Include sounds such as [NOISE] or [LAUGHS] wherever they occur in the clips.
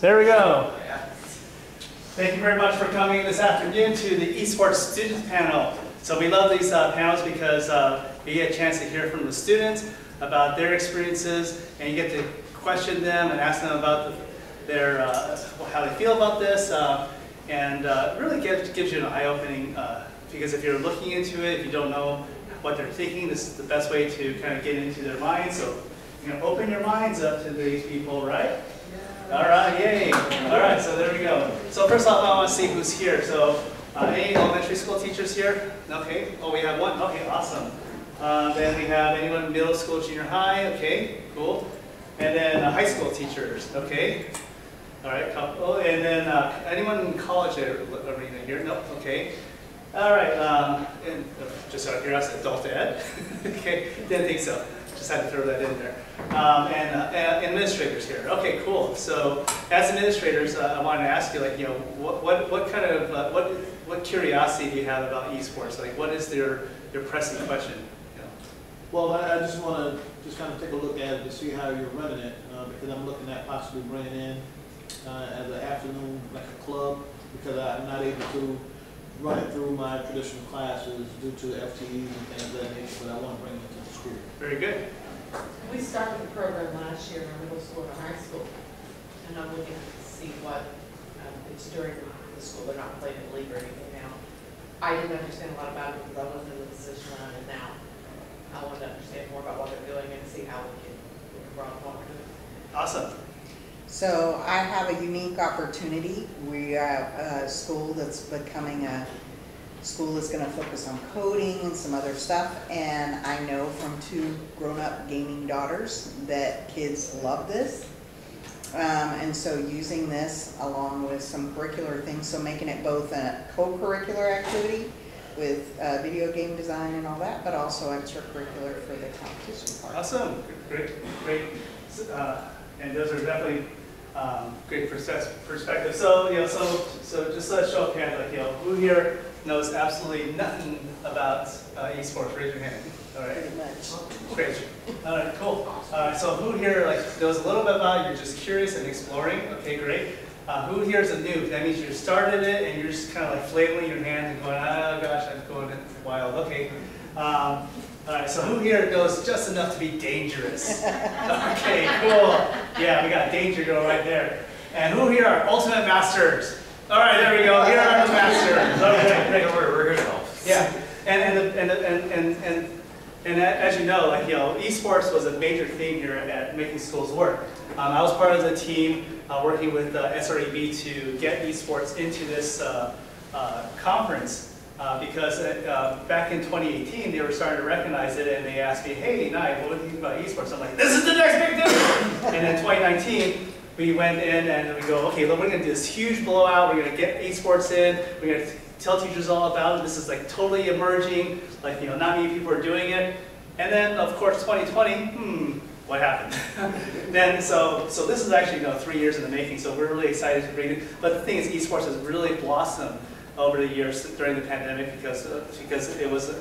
There we go. Thank you very much for coming this afternoon to the esports students panel. So we love these uh, panels because uh, you get a chance to hear from the students about their experiences and you get to question them and ask them about the, their uh, how they feel about this uh, and uh, really gives, gives you an eye-opening uh, because if you're looking into it, if you don't know what they're thinking, this is the best way to kind of get into their minds. So you know, open your minds up to these people, right? All right, yay. All right, so there we go. So first off, I want to see who's here. So uh, any elementary school teachers here? Okay, oh, we have one. Okay, awesome. Uh, then we have anyone middle school, junior high? Okay, cool. And then uh, high school teachers, okay. All right, couple. And then uh, anyone in college arena here? Nope, okay. All right, um, and uh, just out of curiosity, adult ed? [LAUGHS] okay, didn't think so. Just had to throw that in there. Um, and, uh, and administrators here. Okay, cool. So as administrators, uh, I wanted to ask you, like, you know, what, what, what kind of, uh, what, what curiosity do you have about esports? Like, what is their, your pressing question? You know? Well, I I just want to just kind of take a look at it to see how you're running it, uh, because I'm looking at possibly bringing in uh, as an afternoon, like a club, because I'm not able to run it through my traditional classes due to FTEs and things of that nature, but I want to bring it to the school. Very good. We started the program last year in our middle school and our high school, and I'm looking to see what, um, it's during the school, they're not playing in league or anything now. I didn't understand a lot about it because I wasn't in the position I'm in now. I wanted to understand more about what they're doing and see how we can, we can run forward. Awesome. So I have a unique opportunity. We have a school that's becoming a school is going to focus on coding and some other stuff. And I know from two grown-up gaming daughters that kids love this. Um, and so using this along with some curricular things, so making it both a co-curricular activity with uh, video game design and all that, but also extracurricular for the competition part. Awesome. Great, great. Uh, and those are definitely um, great perspective. So, you know, so, so just a show of hands, like, you know, who here knows absolutely nothing about uh, esports? Raise your hand. All right. Pretty much. Great. All right, cool. Uh, so who here like knows a little bit about it, you're just curious and exploring? Okay, great. Uh, who here is a noob? That means you started it and you're just kind of like flailing your hands and going, oh gosh, I'm going wild. Okay. Um, all right, so who here knows just enough to be dangerous? [LAUGHS] okay, cool. Yeah, we got danger girl right there. And who here are ultimate masters? All right, there we go. Here are the masters. [LAUGHS] Okay, great. We're, we're here to help. Yeah, and and and, and and and and as you know, like you know, esports was a major theme here at Making Schools Work. Um, I was part of the team uh, working with uh, SREB to get esports into this uh, uh, conference uh, because uh, back in 2018 they were starting to recognize it and they asked me, "Hey, Nye, what do you think about esports?" I'm like, "This is the next big thing." and in 2019 we went in and we go, okay, look, we're gonna do this huge blowout, we're gonna get esports in, we're gonna tell teachers all about it, this is like totally emerging, like, you know, not many people are doing it. And then, of course, 2020, hmm, what happened? [LAUGHS] then, so, so this is actually, you know, three years in the making, so we're really excited to bring it. But the thing is, esports has really blossomed over the years during the pandemic because, uh, because it was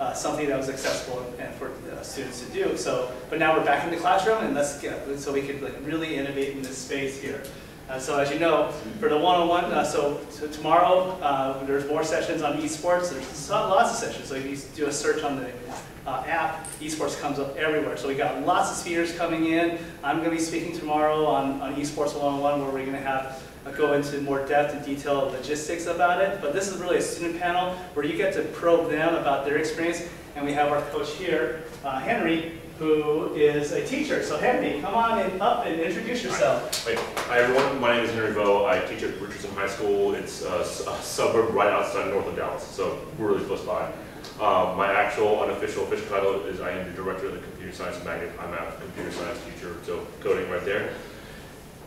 uh, something that was accessible and for uh, students to do. So, but now we're back in the classroom, and let's get so we could like really innovate in this space here. Uh, so as you know, for the one-on-one, uh, so, so tomorrow there's more sessions on esports. There's lots of sessions. So if you do a search on the uh, app, esports comes up everywhere. So we got lots of speakers coming in. I'm going to be speaking tomorrow on, on esports one-on-one, where we're going to have go into more depth and detail logistics about it. But this is really a student panel where you get to probe them about their experience. And we have our coach here, uh, Henry, who is a teacher. So Henry, come on in, up and introduce yourself. Hi. Hi everyone, my name is Henry Vo. I teach at Richardson High School. It's a suburb right outside north of Dallas, so we're really close by. Um, my actual unofficial official title is I am the director of the computer science magnet. I'm a computer science teacher, so coding right there.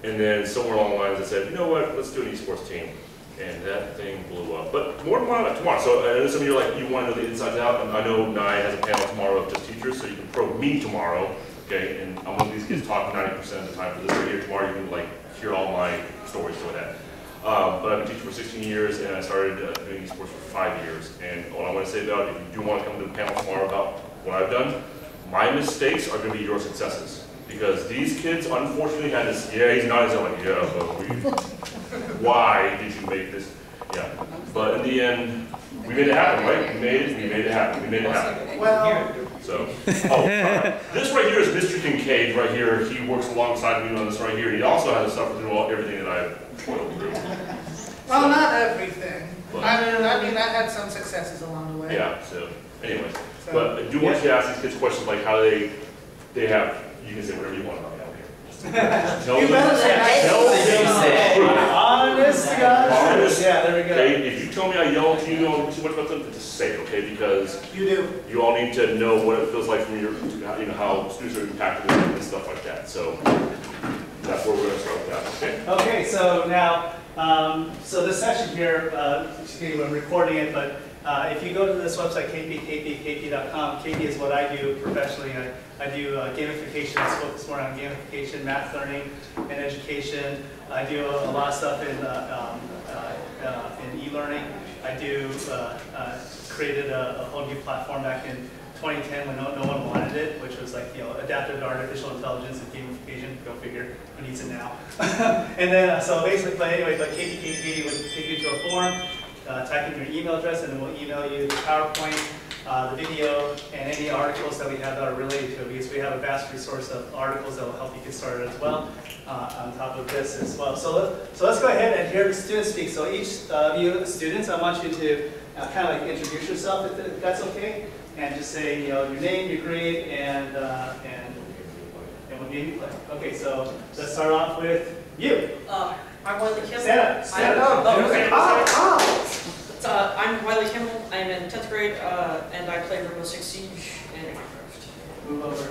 And then somewhere along the lines I said, you know what, let's do an esports team. And that thing blew up. But more tomorrow, tomorrow. So I know some of you are like, you want to know the insides out. And I know Nye has a panel tomorrow of just teachers, so you can probe me tomorrow. Okay, and I'm one of these kids talking 90% of the time. For this video. tomorrow, you can like hear all my stories doing that. Um, but I've been teaching for 16 years, and I started uh, doing esports for five years. And all I want to say about it, if you do want to come to the panel tomorrow about what I've done, my mistakes are going to be your successes. Because these kids unfortunately had this, yeah, he's not his own, yeah, but we, why did you make this? Yeah, but in the end, we made it happen, right? We made it, we made it happen, we made it happen. Well, So, oh, uh, this right here is Mr. Kincaid, right here, he works alongside me on this right here, he also has to suffer through all, everything that I've toiled through. Well, not everything. But- I mean, I mean, I had some successes along the way. Yeah, so, anyway, So- but I do want you to ask these kids questions like how they, they have, you can say whatever you want about me, I don't care. [LAUGHS] Tell You them- better say Tell them the truth. Honest to God. Honest. Yeah, there we go. Okay, if you tell me I yell at you, you know too much about them, just say it, okay? Because You do. you all need to know what it feels like from your, you know, how students are impacted and stuff like that. So that's where we're gonna start with that, okay? Okay, so now, um, so this session here, uh, excuse me, I'm recording it, but uh, if you go to this website, kpkpkp.com, KP is what I do professionally. I, I do uh, gamification, I focus more on gamification, math learning, and education. I do a lot of stuff in, uh, um, uh, uh, in e-learning. I do, uh, created a, a whole new platform back in 2010 when no, no one wanted it, which was like, you know, adaptive artificial intelligence and gamification, go figure, who needs it now? [LAUGHS] and then, so basically, but anyway, but KPKP would take you to a form, uh, type in your email address, and then we'll email you the PowerPoint, uh, the video, and any articles that we have that are related to it, because we have a vast resource of articles that will help you get started as well, uh, on top of this as well. So, let, so let's go ahead and hear the students speak. So each of you students, I want you to uh, kind of like introduce yourself, if if that's okay, and just say, you know, your name, your grade, and, uh, and, and what game you play. Okay, so let's start off with you. I'm Wiley Kimball. Stand up, stand up. Oh, okay. Oh, Uh, I'm Wiley Kimball. I'm in 10th grade, uh, and I play Rainbow Six Siege and Minecraft. Move over.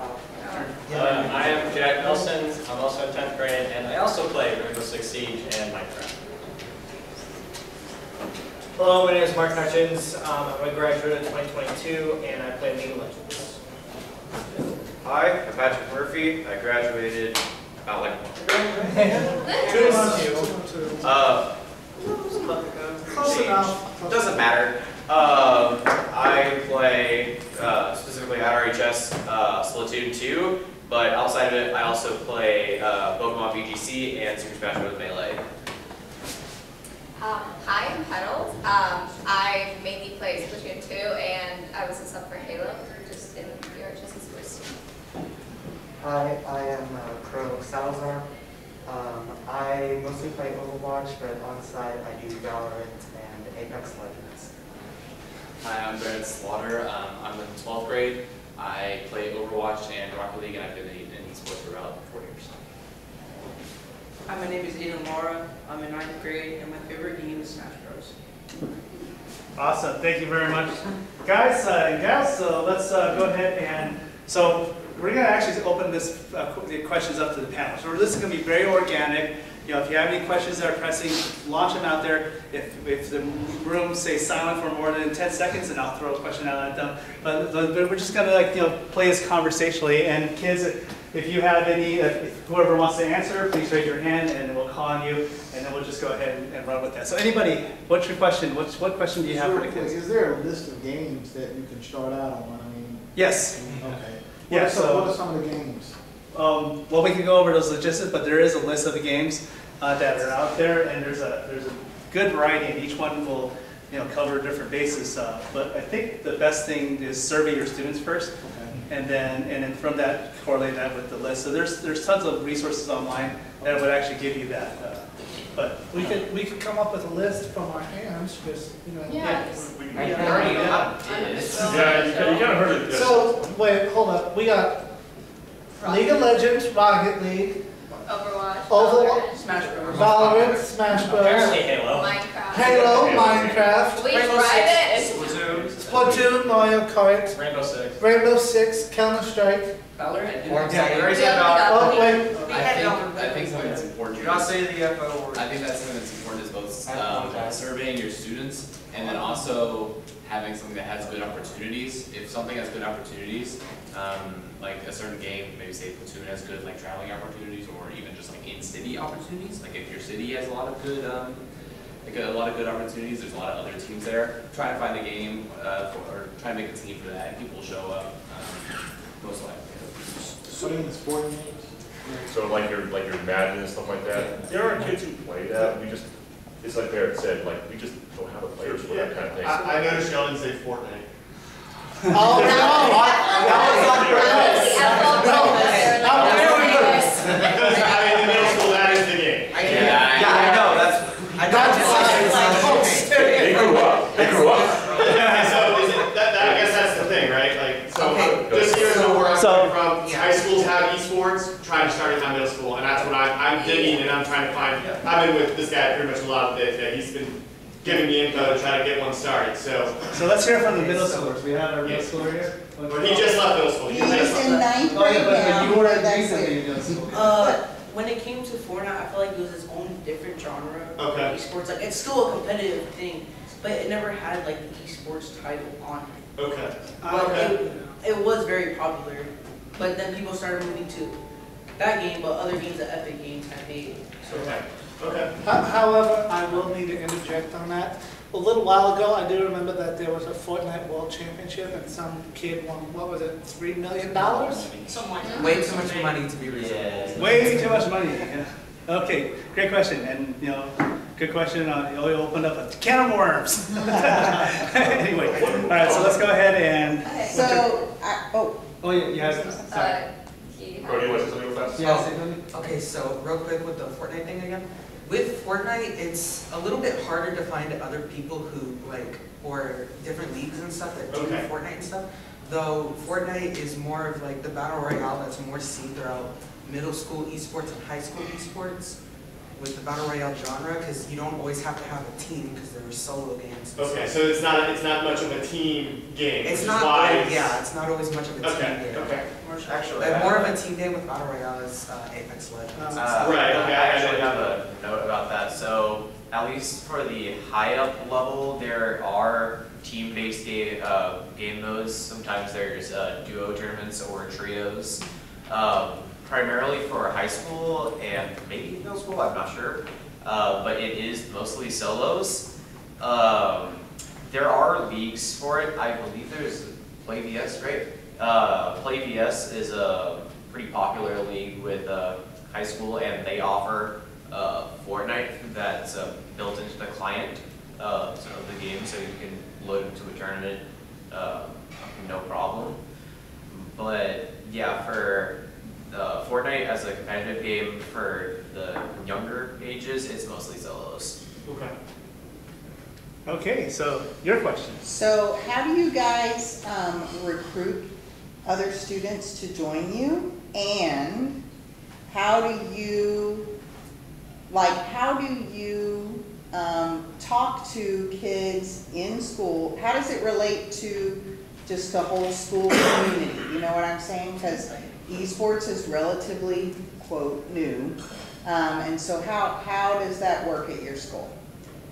Uh, I am Jack Nelson, I'm also in 10th grade, and I also play Rainbow Six Siege and Minecraft. Hello, my name is Mark Hutchins. Um, I'm a graduate in 2022, and I play League of Legends. Hi, I'm Patrick Murphy. I graduated about like Two months, two. uh was it a month ago. Close enough. Doesn't matter. Um, I play uh, specifically at RHS uh, Splatoon 2, but outside of it, I also play uh, Pokemon VGC and Super Smash Bros. Melee. Um, hi, I'm Petals. Um, I mainly play Splatoon 2, and I was a sub for Halo, just in the RHS first team. Hi, I am uh, Crow Salazar. Um, I mostly play Overwatch, but on side I do Valorant and Apex Legends. Hi, I'm Barrett Slaughter. Um, I'm in 12th grade. I play Overwatch and Rocket League, and I've been in, in esports for about four years. Hi, my name is Aiden Laura. I'm in 9th grade, and my favorite game is Smash Bros. Awesome, thank you very much. Guys uh, and gals, so let's uh, go ahead and, so we're gonna actually open this, uh, the questions up to the panel. So this is gonna be very organic. You know, if you have any questions that are pressing, launch them out there. If, if the room stays silent for more than 10 seconds, then I'll throw a question out at them. But, but we're just gonna like, you know, play this conversationally. And kids, if you have any, if whoever wants to answer, please raise your hand and we'll call on you. And then we'll just go ahead and- and run with that. So anybody, what's your question? What's, what question do you have for the kids? Is there a list of games that you can start out on? I mean, Yes. okay. Yeah, What are some- so- What are some of the games? Um, well, we can go over those logistics, but there is a list of the games uh, that are out there, and there's a there's a good variety, and each one will you know cover a different bases. Uh, but I think the best thing is survey your students first, Okay. and then and then from that correlate that with the list. So there's there's tons of resources online that would actually give you that. Uh, but We could, we could come up with a list from our hands, just, you know. Yes. We- we- I Yeah, already Yeah. did. you kind of heard it. yes. So, wait, hold up. We got League of Legends, Rocket League, Overwatch, Overwatch. Valorant, Smash Bros. Valorant, Smash Bros, Apparently Halo. Minecraft. Halo, Minecraft, We Rainbow Six. it. Splatoon. Splatoon, Mario Kart, Rainbow Six. Rainbow Six, Counter Strike. Valorant. Or Yeah, you already said only. Oh, wait, we I think, I think something that's important. Do not say the FO word. I think that's something that's important is both um, apologize. surveying your students and then also having something that has good opportunities. If something has good opportunities, um, like a certain game, maybe say Splatoon has good like traveling opportunities or even just like in-city opportunities. Like if your city has a lot of good, um, like a lot of good opportunities, there's a lot of other teams there. Try to find a game uh, for, or try to make a team for that. and People will show up um, most likely. So in the sporting games? So like your, like your Madden and stuff like that, there are kids who play that, we just, it's like Barrett said, like, we just don't have the players for that kind of thing. I, I noticed y'all didn't say Fortnite. Oh, no, [LAUGHS] [LAUGHS] Because, I mean, in middle school, that is the game. Yeah, I know, that's, I That's They grew up, they grew up. [LAUGHS] So, is it, that, that, I guess that's the thing, right? Like, so, Okay. just so you know where I'm So- coming from, high schools have esports, trying to start it in middle school, and that's what I'm, I'm digging and I'm trying to find. I've been with this guy pretty much a lot of the day today, he's been giving me info to try to get one started, so. So let's hear from the middle schoolers. We have our middle schooler here. But he just left middle school, he He's just left. in ninth Oh, yeah, grade but, but now, you were but that's recently it. in middle school. Uh, when it came to Fortnite, I feel like it was its own different genre. of Okay. Esports, like it's still a competitive thing, but it never had like the esports title on it. Okay. But Okay. it, it was very popular. But then people started moving to that game, but other games that Epic Games had made. So Okay, okay. However, I will need to interject on that. A little while ago, I do remember that there was a Fortnite World Championship and some kid won, what was it, three million dollars? something like that. Way too much money to be reasonable. Yeah. Way too much money. yeah. Okay, great question, and, you know, good question, uh, you opened up a can of worms. [LAUGHS] Anyway, all right, so let's go ahead and, Okay. So, I, oh, oh, yeah, you have, sorry. Uh, he Brody, you want to say something real fast? Yeah, say something? Okay, so real quick with the Fortnite thing again. With Fortnite, it's a little bit harder to find other people who like, or different leagues and stuff that do Okay. Fortnite and stuff. Though Fortnite is more of like the battle royale that's more seen throughout middle school esports and high school esports with the battle royale genre, because you don't always have to have a team, because there are solo games. Okay, stuff. so it's not, it's not much of a team game, It's not, why always- it's. yeah, it's not always much of a team game. okay. Actually, Like, more of a team game with battle royale is uh, Apex Legends. Uh, Right, okay, I I actually have a note about that. So at least for the high up level, there are team-based game, uh, game modes. Sometimes there's uh, duo tournaments or trios. Um, primarily for high school and maybe middle school, I'm not sure. Uh, but it is mostly solos. Um, there are leagues for it. I believe there's Play VS, right? Uh, Play VS is a pretty popular league with uh, high school, and they offer uh, Fortnite that's uh, built into the client uh, of the game, so you can load into a tournament uh, no problem. But yeah, for uh, Fortnite as a competitive game for the younger ages, it's mostly solos. Okay. Okay, so your question. so how do you guys, um, recruit other students to join you? And how do you, like, how do you, um, talk to kids in school? How does it relate to just the whole school community? You know what I'm saying? Because esports is relatively, quote, new. Um, and so how, how does that work at your school?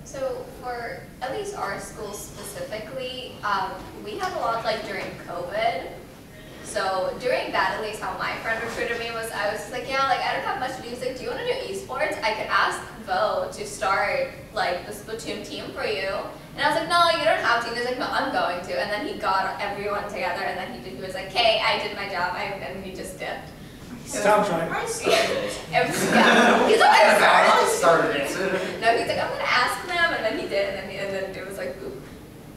So for at least our school specifically, um, we had a lot like during COVID. So during that, at least how my friend recruited me was, I was just like, yeah, like I don't have much to do. He's like, do you want to do esports? I could ask Vo to start like the Splatoon team for you. And I was like, no, you don't have to. And he's like, no, I'm going to. And then he got everyone together, and then he did. He was like, hey, I did my job, I, and he just dipped. Sounds right. [LAUGHS] It was, yeah. [LAUGHS] He's like, I started it. [LAUGHS] No, he's like, I'm gonna ask them, and then he did, and then, he, and then it was like, oop.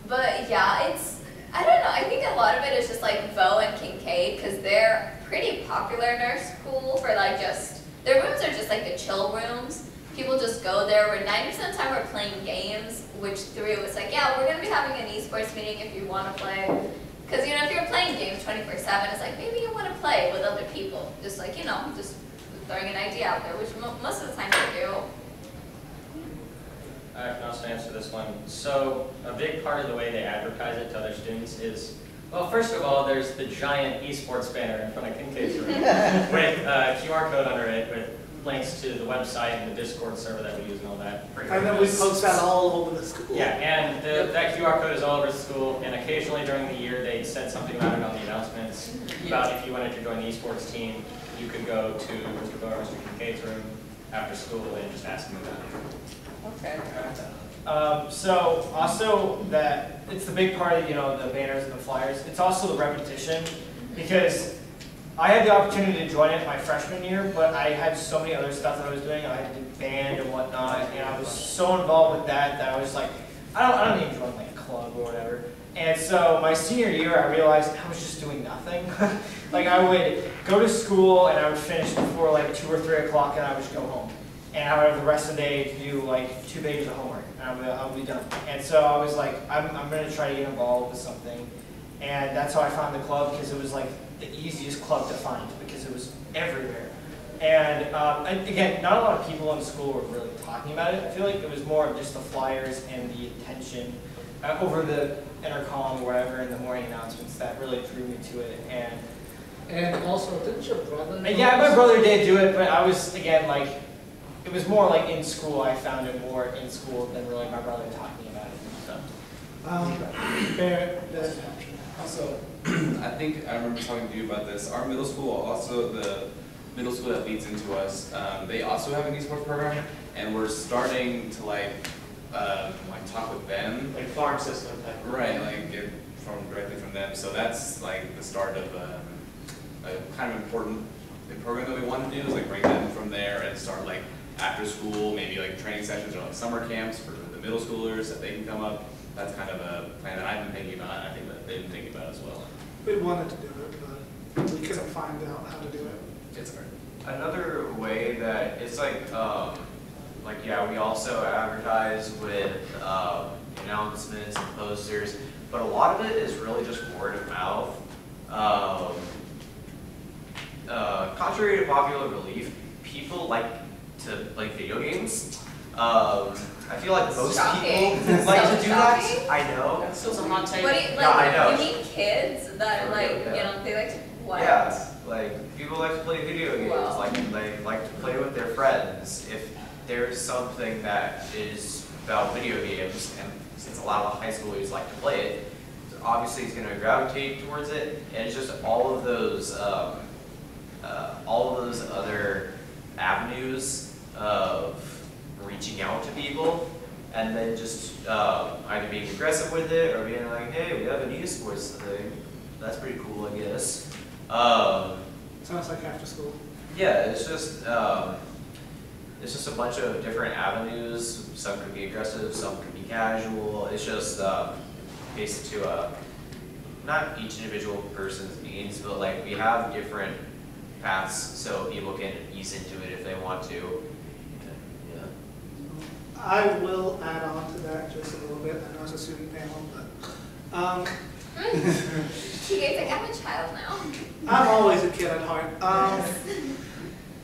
But yeah, it's, I don't know, I think a lot of it is just like Vo and Kincaid, because they're pretty popular our school for like just, their rooms are just like the chill rooms. People just go there, where 90% of the time we're playing games, which through was like, yeah, we're gonna be having an esports meeting if you wanna play. Because, you know, if you're playing games 24 7, it's like maybe you want to play with other people. Just like, you know, just throwing an idea out there, which mo- most of the time you do. I can also answer this one. So a big part of the way they advertise it to other students is, well, first of all, there's the giant esports banner in front of Kincaid's room [LAUGHS] with uh, a QR code under it with links to the website and the Discord server that we use and all that. And then we post that all over the school. Yeah, and the, that QR code is all over the school, and occasionally during the year, they said something about it on the announcements, about if you wanted to join the esports team, you could go to Mr. Vo or Mr. Kincaid's room after school and just ask them about it. Okay. Um, so also that it's the big part of you know the banners and the flyers. It's also the repetition because I had the opportunity to join it my freshman year, but I had so many other stuff that I was doing. I had to do band and whatnot, and I was so involved with that that I was like, I don't, I don't even join like a club or whatever. And so my senior year, I realized I was just doing nothing. [LAUGHS] like I would go to school and I would finish before like two or three o'clock, and I would just go home. And I would have the rest of the day to do like two pages of homework, and I would, I would be done. And so I was like, I'm, I'm gonna try to get involved with something. And that's how I found the club because it was like the easiest club to find because it was everywhere. And, um, and again, not a lot of people in school were really talking about it. I feel like it was more of just the flyers and the attention uh, over the intercom or whatever in the morning announcements that really drew me to it. And And also, didn't your brother? and yeah, my brother did do it, but I was again like, it was more like in school. I found it more in school than really my brother talking about it. So. Um, Barrett, Also, [CLEARS THROAT] I think I remember talking to you about this. Our middle school, also the middle school that leads into us, um, they also have an esports program, and we're starting to like, um, like talk with them. Like farm system type. Right, like get from directly from them. So that's like the start of um, a kind of important program that we want to do is like bring them from there and start like after school, maybe like training sessions or like summer camps for the middle schoolers that they can come up. That's kind of a plan that I've been thinking about. I think that they've been thinking about as well. we wanted to do it, but we couldn't find out how to do it. It's hard. Another way that it's like, um, like yeah, we also advertise with um, announcements and posters, but a lot of it is really just word of mouth. Um, uh, contrary to popular belief, people like to play video games. Um, I feel like most Shocking. people [LAUGHS] like to So do that. I know. That's still some hot take. What do you, No, I know. you mean kids that For like, real, you know, they like to, what? Yeah, like people like to play video games, Wow. like they like to play with their friends. If there's something that is about video games, and since a lot of high schoolers like to play it, obviously it's going to gravitate towards it, and it's just all of those, um, uh, all of those other avenues of reaching out to people, and then just um, either being aggressive with it or being like, hey, we have an esports thing. That's pretty cool, I guess. Um, Sounds like after school. yeah, it's just um, it's just a bunch of different avenues. Some could be aggressive, some could be casual. It's just um, based to uh, not each individual person's needs, but like we have different paths so people can ease into it if they want to. Yeah. I will add on to that just a little bit. I know it's a student panel, but, um, TJ's like, I'm a child now. I'm always a kid at heart. Um,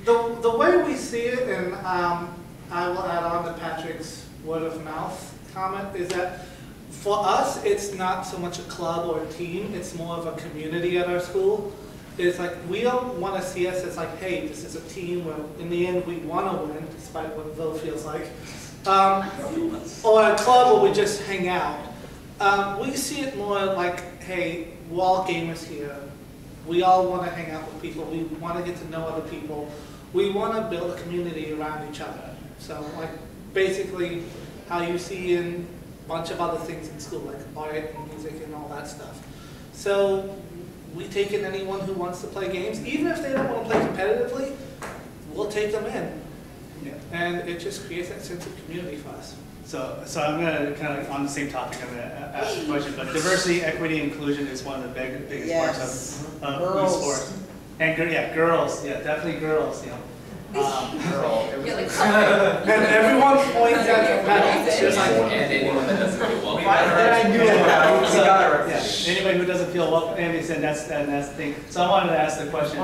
the, the way we see it, and um, I will add on to Patrick's word of mouth comment, is that for us, it's not so much a club or a team, it's more of a community at our school. It's like, we don't want to see us as like, hey, this is a team where in the end we want to win, despite what Bill feels like. Um, or a club where we just hang out. Um, we see it more like, hey, we're all gamers here. We all want to hang out with people. We want to get to know other people. We want to build a community around each other. So, like, basically, how you see in a bunch of other things in school, like art and music and all that stuff. So, we take in anyone who wants to play games, even if they don't want to play competitively. We'll take them in, Yeah. and it just creates that sense of community for us. So, so I'm gonna kind of on the same topic. I'm gonna ask a question, but diversity, equity, inclusion is one of the big, biggest Yes. parts of, of Girls. esports. And yeah, girls. Yeah, definitely girls. You know. Um, Girl. You're like, [LAUGHS] And everyone points at the medal. Like, And anyone that doesn't really well. We got it. I knew We it. got it. Yeah, anybody who doesn't feel welcome, and and that's, and that's the thing. So I wanted to ask the question,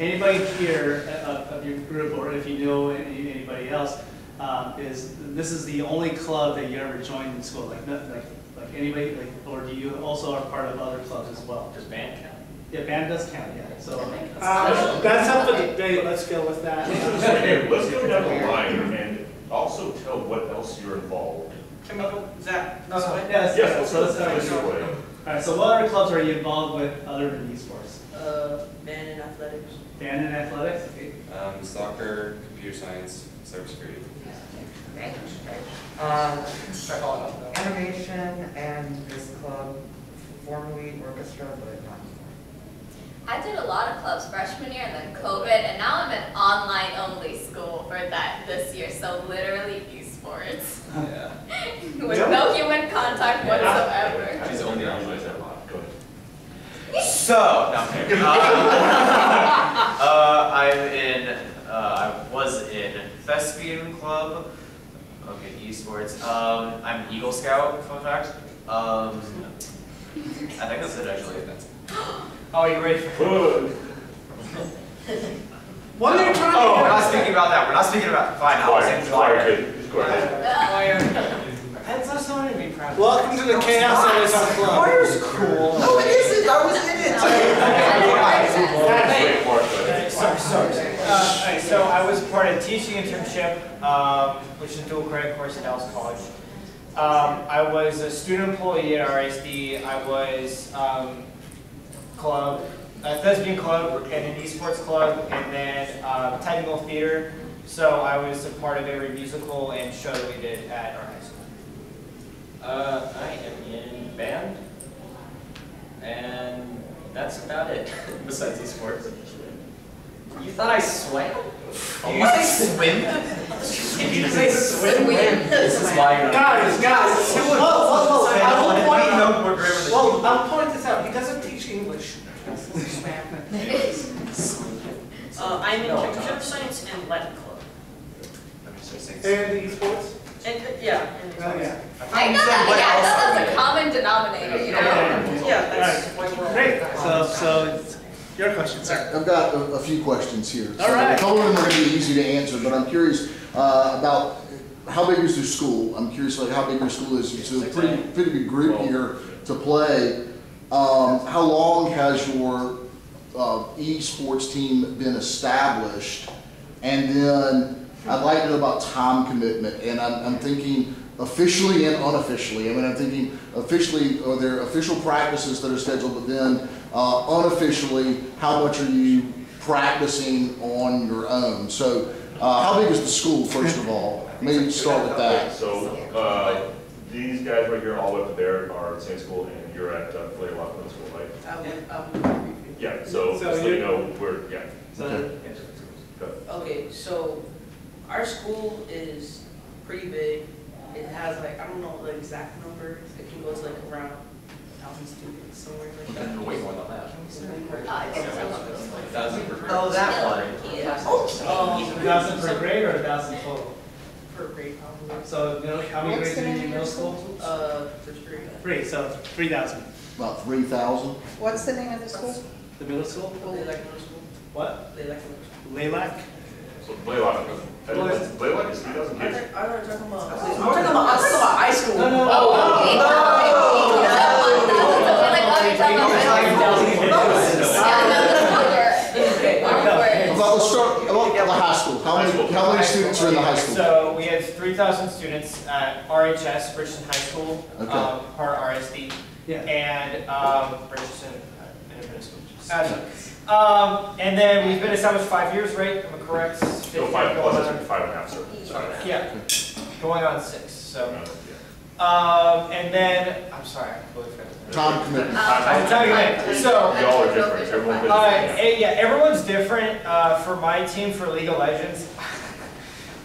anybody here of, of your group, or if you know anybody else, um, is, this is the only club that you ever joined in school, like, not- like, like anybody, like, or do you also are part of other clubs as well? Just band count? Yeah, band does count, yeah, so. uh, that's up for debate. Let's go with that. Okay, let's go down the line and also tell what else you're involved. Chemical, Zach, this Uh, way? Yes, Yes, so let's start with go you. this way. All right, so what other clubs are you involved with other than esports? Uh, band and athletics. Band and athletics? Okay. Um, soccer, computer science, cybersecurity. Right. Um, animation and this club, formerly orchestra, but not I did a lot of clubs freshman year and then COVID, and now I'm in online only school for that this year. So literally esports Yeah. [LAUGHS] with no human contact whatsoever. He's only on that a lot. Go ahead. So, no, I'm. Um, [LAUGHS] uh, I'm in, uh, I was in Thespian Club, okay, esports. Um, I'm Eagle Scout, fun fact. Um, I think that's it actually. Oh, you ready for? [LAUGHS] Whoa. What are you trying to Oh, we're not speaking about that, we're not speaking about, fine, I'll Quiet, say quiet, choir. kid. That's not something to be proud of. Welcome to the chaos that is our club. Choir's cool. No, it isn't, I was in it. Wait for it, but- Sorry, sorry, sorry. Uh, alright, so I was part of teaching internship, um, which is a dual credit course at Dallas College. Um, I was a student employee at RSD. I was, um, club, a thespian club and an esports club, and then, uh, technical theater. So I was a part of every musical and show that we did at our high school. Uh, I am in band, and that's about it, [LAUGHS] besides esports. You thought I swam? Did you say swim? Did you say swim? This is why you're not. Guys, guys, whoa, whoa, whoa, I will point know out, more well, I'll point this out, he doesn't teach English. Uh, I'm in computer science and Latin club. And the esports? And, uh, yeah. and- Oh, yeah. I know that, yeah, that's thought a common denominator, you know? Yeah, that's why we're all. Great, so, so, it's your question, sir. I've got a, a few questions here. All right. A couple of them are gonna be easy to answer, but I'm curious, uh, about how big is your school? I'm curious like how big your school is. It's a pretty, pretty big group here to play. Um, how long has your, uh, esports team been established? And then I'd like to know about time commitment, and I'm, I'm thinking officially and unofficially. I mean, I'm thinking officially, are there official practices that are scheduled, but then uh, unofficially, how much are you practicing on your own? So, uh, how big is the school, first of all? Maybe start with that. So, uh, these guys right here, all the way up there are the same school, you're at uh, Flair Rock Middle School, right? I would, I would. Yeah, so, So just so you you- know, we're, yeah. So, Okay. Go. Okay, so our school is pretty big. It has like, I don't know the exact number, it can go to like around a thousand students, somewhere like that. Way more than that. Uh, it's- Thousand per grade. Oh, that one. Yeah. A thousand per grade or a thousand total? Per grade probably. So, you know, how many What's grades the are you name in of middle your school? Uh, first grade. Three, so three thousand. About three thousand? What's the name of the school? The middle school? Laylac Middle School. What? Laylac Middle School. Laylac? So Blaylock, Blaylock is three thousand I kids? thought, I thought you were talking about, I'm talking about, I'm talking about high school. No, no, no. Oh, okay, oh, okay. So we're like, oh, you're talking about- Yeah, no, that's what Okay, we're- we're- About, let's start, about the high school. How many, how many students are in the high school? So we have three thousand students at RHS, Richardson High School, Okay. um, part of RSD, Yeah. and, um, Richardson uh, Independent School. Sorry. Um, and then we've been established five years, right? Am I correct? No, five plus, on- five and a half, sir. Sorry. Yeah, going on six, so. Uh, Um, and then, I'm sorry, I completely forgot. The- Time commitment. I'm telling so. yeah. Y'all are different, everyone's Uh, different. yeah, everyone's different. Uh, for my team, for League of Legends,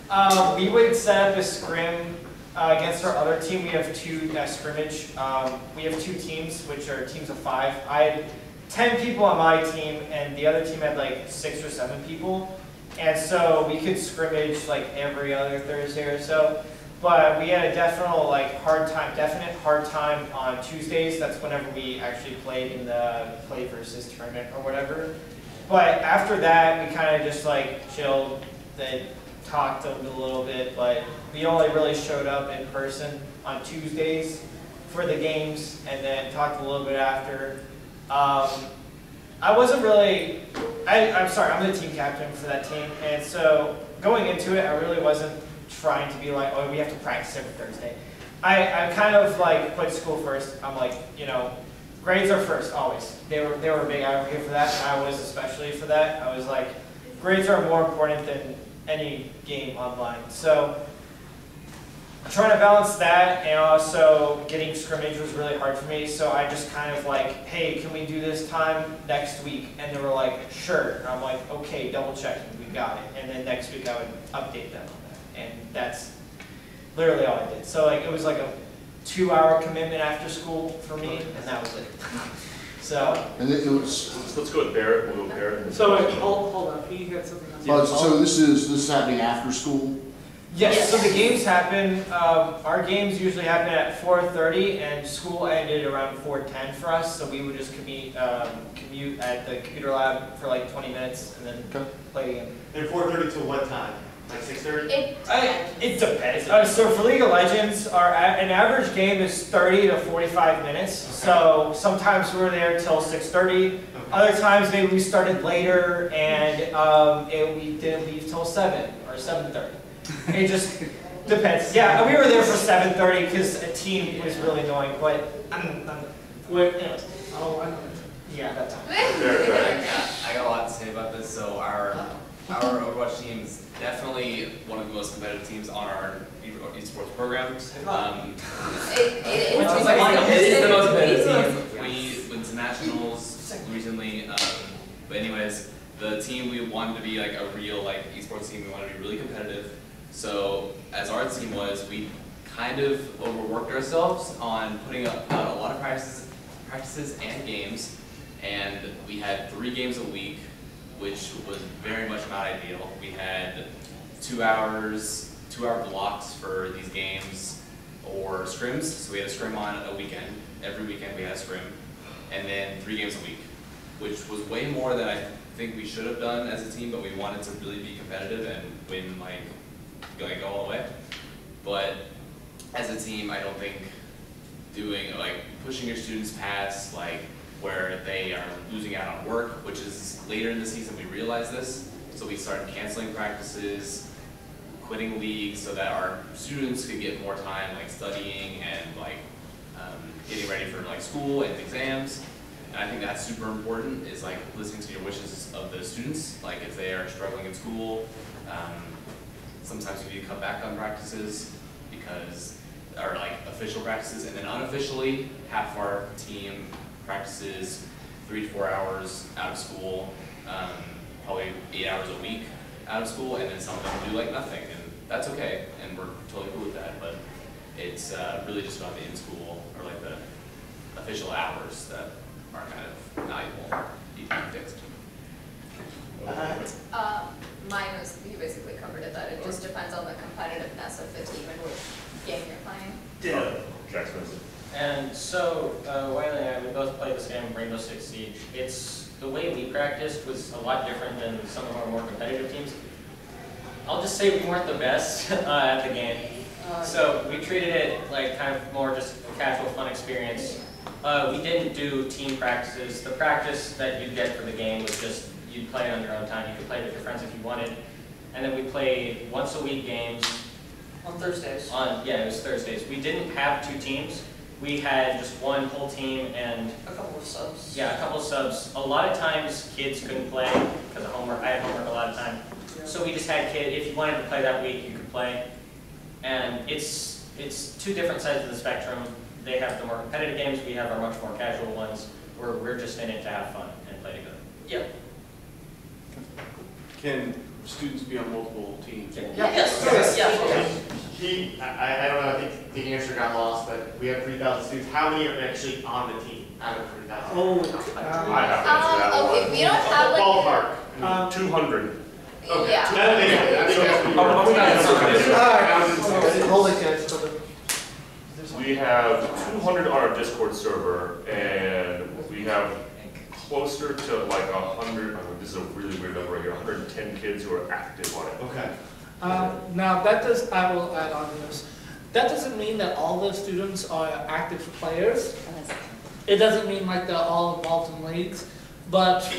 um, we would set up a scrim uh, against our other team. We have two uh, scrimmage. Um, we have two teams, which are teams of five. I had ten people on my team, and the other team had like six or seven people. And so we could scrimmage like every other Thursday or so. But we had a definite like hard time, definite hard time on Tuesdays. That's whenever we actually played in the Play VS tournament or whatever. But after that, we kind of just like chilled, then talked a little bit, but we only really showed up in person on Tuesdays for the games and then talked a little bit after. Um, I wasn't really, I, I'm sorry, I'm the team captain for that team, and so going into it, I really wasn't trying to be like, oh, we have to practice every Thursday. I, I kind of like put school first. I'm like, you know, grades are first, always. They were, they were big advocate for that, and I was especially for that. I was like, grades are more important than any game online. So trying to balance that and also getting scrimmage was really hard for me. So I just kind of like, hey, can we do this time next week? And they were like, sure. And I'm like, okay, double checking, we got it. And then next week I would update them. And that's literally all I did. So like it was like a two-hour commitment after school for me, and that was it. [LAUGHS] So. And it it was, Let's, let's go with Barrett, we'll go Barrett. So wait, hold, hold on, he had something else. uh, so this is, this is happening after school? Yes, so the games happen, um, our games usually happen at four thirty and school ended around four ten for us, so we would just commute, um, commute at the computer lab for like twenty minutes and then play again. And four thirty till what time? Like six thirty? It, I, it depends. Uh, so for League of Legends, our a- an average game is thirty to forty-five minutes. So sometimes we're there till six thirty. Other times maybe we started later and um, it, we didn't leave till seven or seven thirty. It just depends. Yeah, we were there for seven thirty because a team was really annoying. But I'm, I'm, Wait, anyways, oh, I know. yeah, that time. Barrett, Barrett. Yeah, I got a lot to say about this. So our our Overwatch team is definitely one of the most competitive teams on our esports program. Um, it, it is. It's like, it is the most competitive team. We went to nationals recently. Um, but anyways, the team we wanted to be like a real like esports team. We wanted to be really competitive. So as our team was, we kind of overworked ourselves on putting up out a lot of practices, practices and games. And we had three games a week, which was very much not ideal. We had two hours, two hour blocks for these games or scrims. So we had a scrim on a weekend. Every weekend we had a scrim. And then three games a week, which was way more than I think we should have done as a team, but we wanted to really be competitive and win like, like go all the way. But as a team, I don't think doing, like, pushing your students past, like, where they are losing out on work, which is later in the season, we realized this. So we started canceling practices, quitting leagues so that our students could get more time, like, studying and, like, um, getting ready for, like, school and exams. And I think that's super important, is, like, listening to your wishes of the students, like, if they are struggling in school, um, sometimes we need to cut back on practices because, or like official practices, and then unofficially, half our team practices three to four hours out of school, um, probably eight hours a week out of school, and then some of them do like nothing, and that's okay, and we're totally cool with that, but it's uh, really just about the in-school, or like the official hours that are kind of valuable, need to be fixed. Uh, mine was, you basically covered it, that it just depends on the competitiveness of the team and which game you're playing. Yeah. Jack Spencer. And so, uh, Wiley and I, we both played this game, Rainbow Six Siege. It's, the way we practiced was a lot different than some of our more competitive teams. I'll just say we weren't the best uh, [LAUGHS] at the game. So we treated it like kind of more just a casual fun experience. Uh, we didn't do team practices. The practice that you'd get for the game was just, you'd play on your own time. You could play with your friends if you wanted. And then we played once a week games On Thursdays. on, yeah, it was Thursdays. We didn't have two teams. We had just one whole team and, A couple of subs. yeah, a couple of subs. A lot of times kids couldn't play because of homework. I had homework a lot of time. So we just had kid, if you wanted to play that week, you could play. And it's, it's two different sides of the spectrum. They have the more competitive games, we have our much more casual ones, where we're just in it to have fun and play together. Yep. Can students be on multiple teams? Yeah. Yes, Yes. yes. He, I, I don't know, I think the answer got lost, but we have three thousand students. How many are actually on the team out of three thousand? Oh, I um, have to answer that Um, one. okay, we don't have like, Ballpark. um, Two hundred. Okay. yeah. That makes sense. I think that's what you were- we got it. Alright, hold it, guys. We have two hundred on our Discord server, and we have closer to like hundred, I mean, this is a really weird number right here, hundred and ten kids who are active on it. Okay. Um, now, that does, I will add on this. That doesn't mean that all the students are active players. It doesn't mean like they're all involved in leagues, but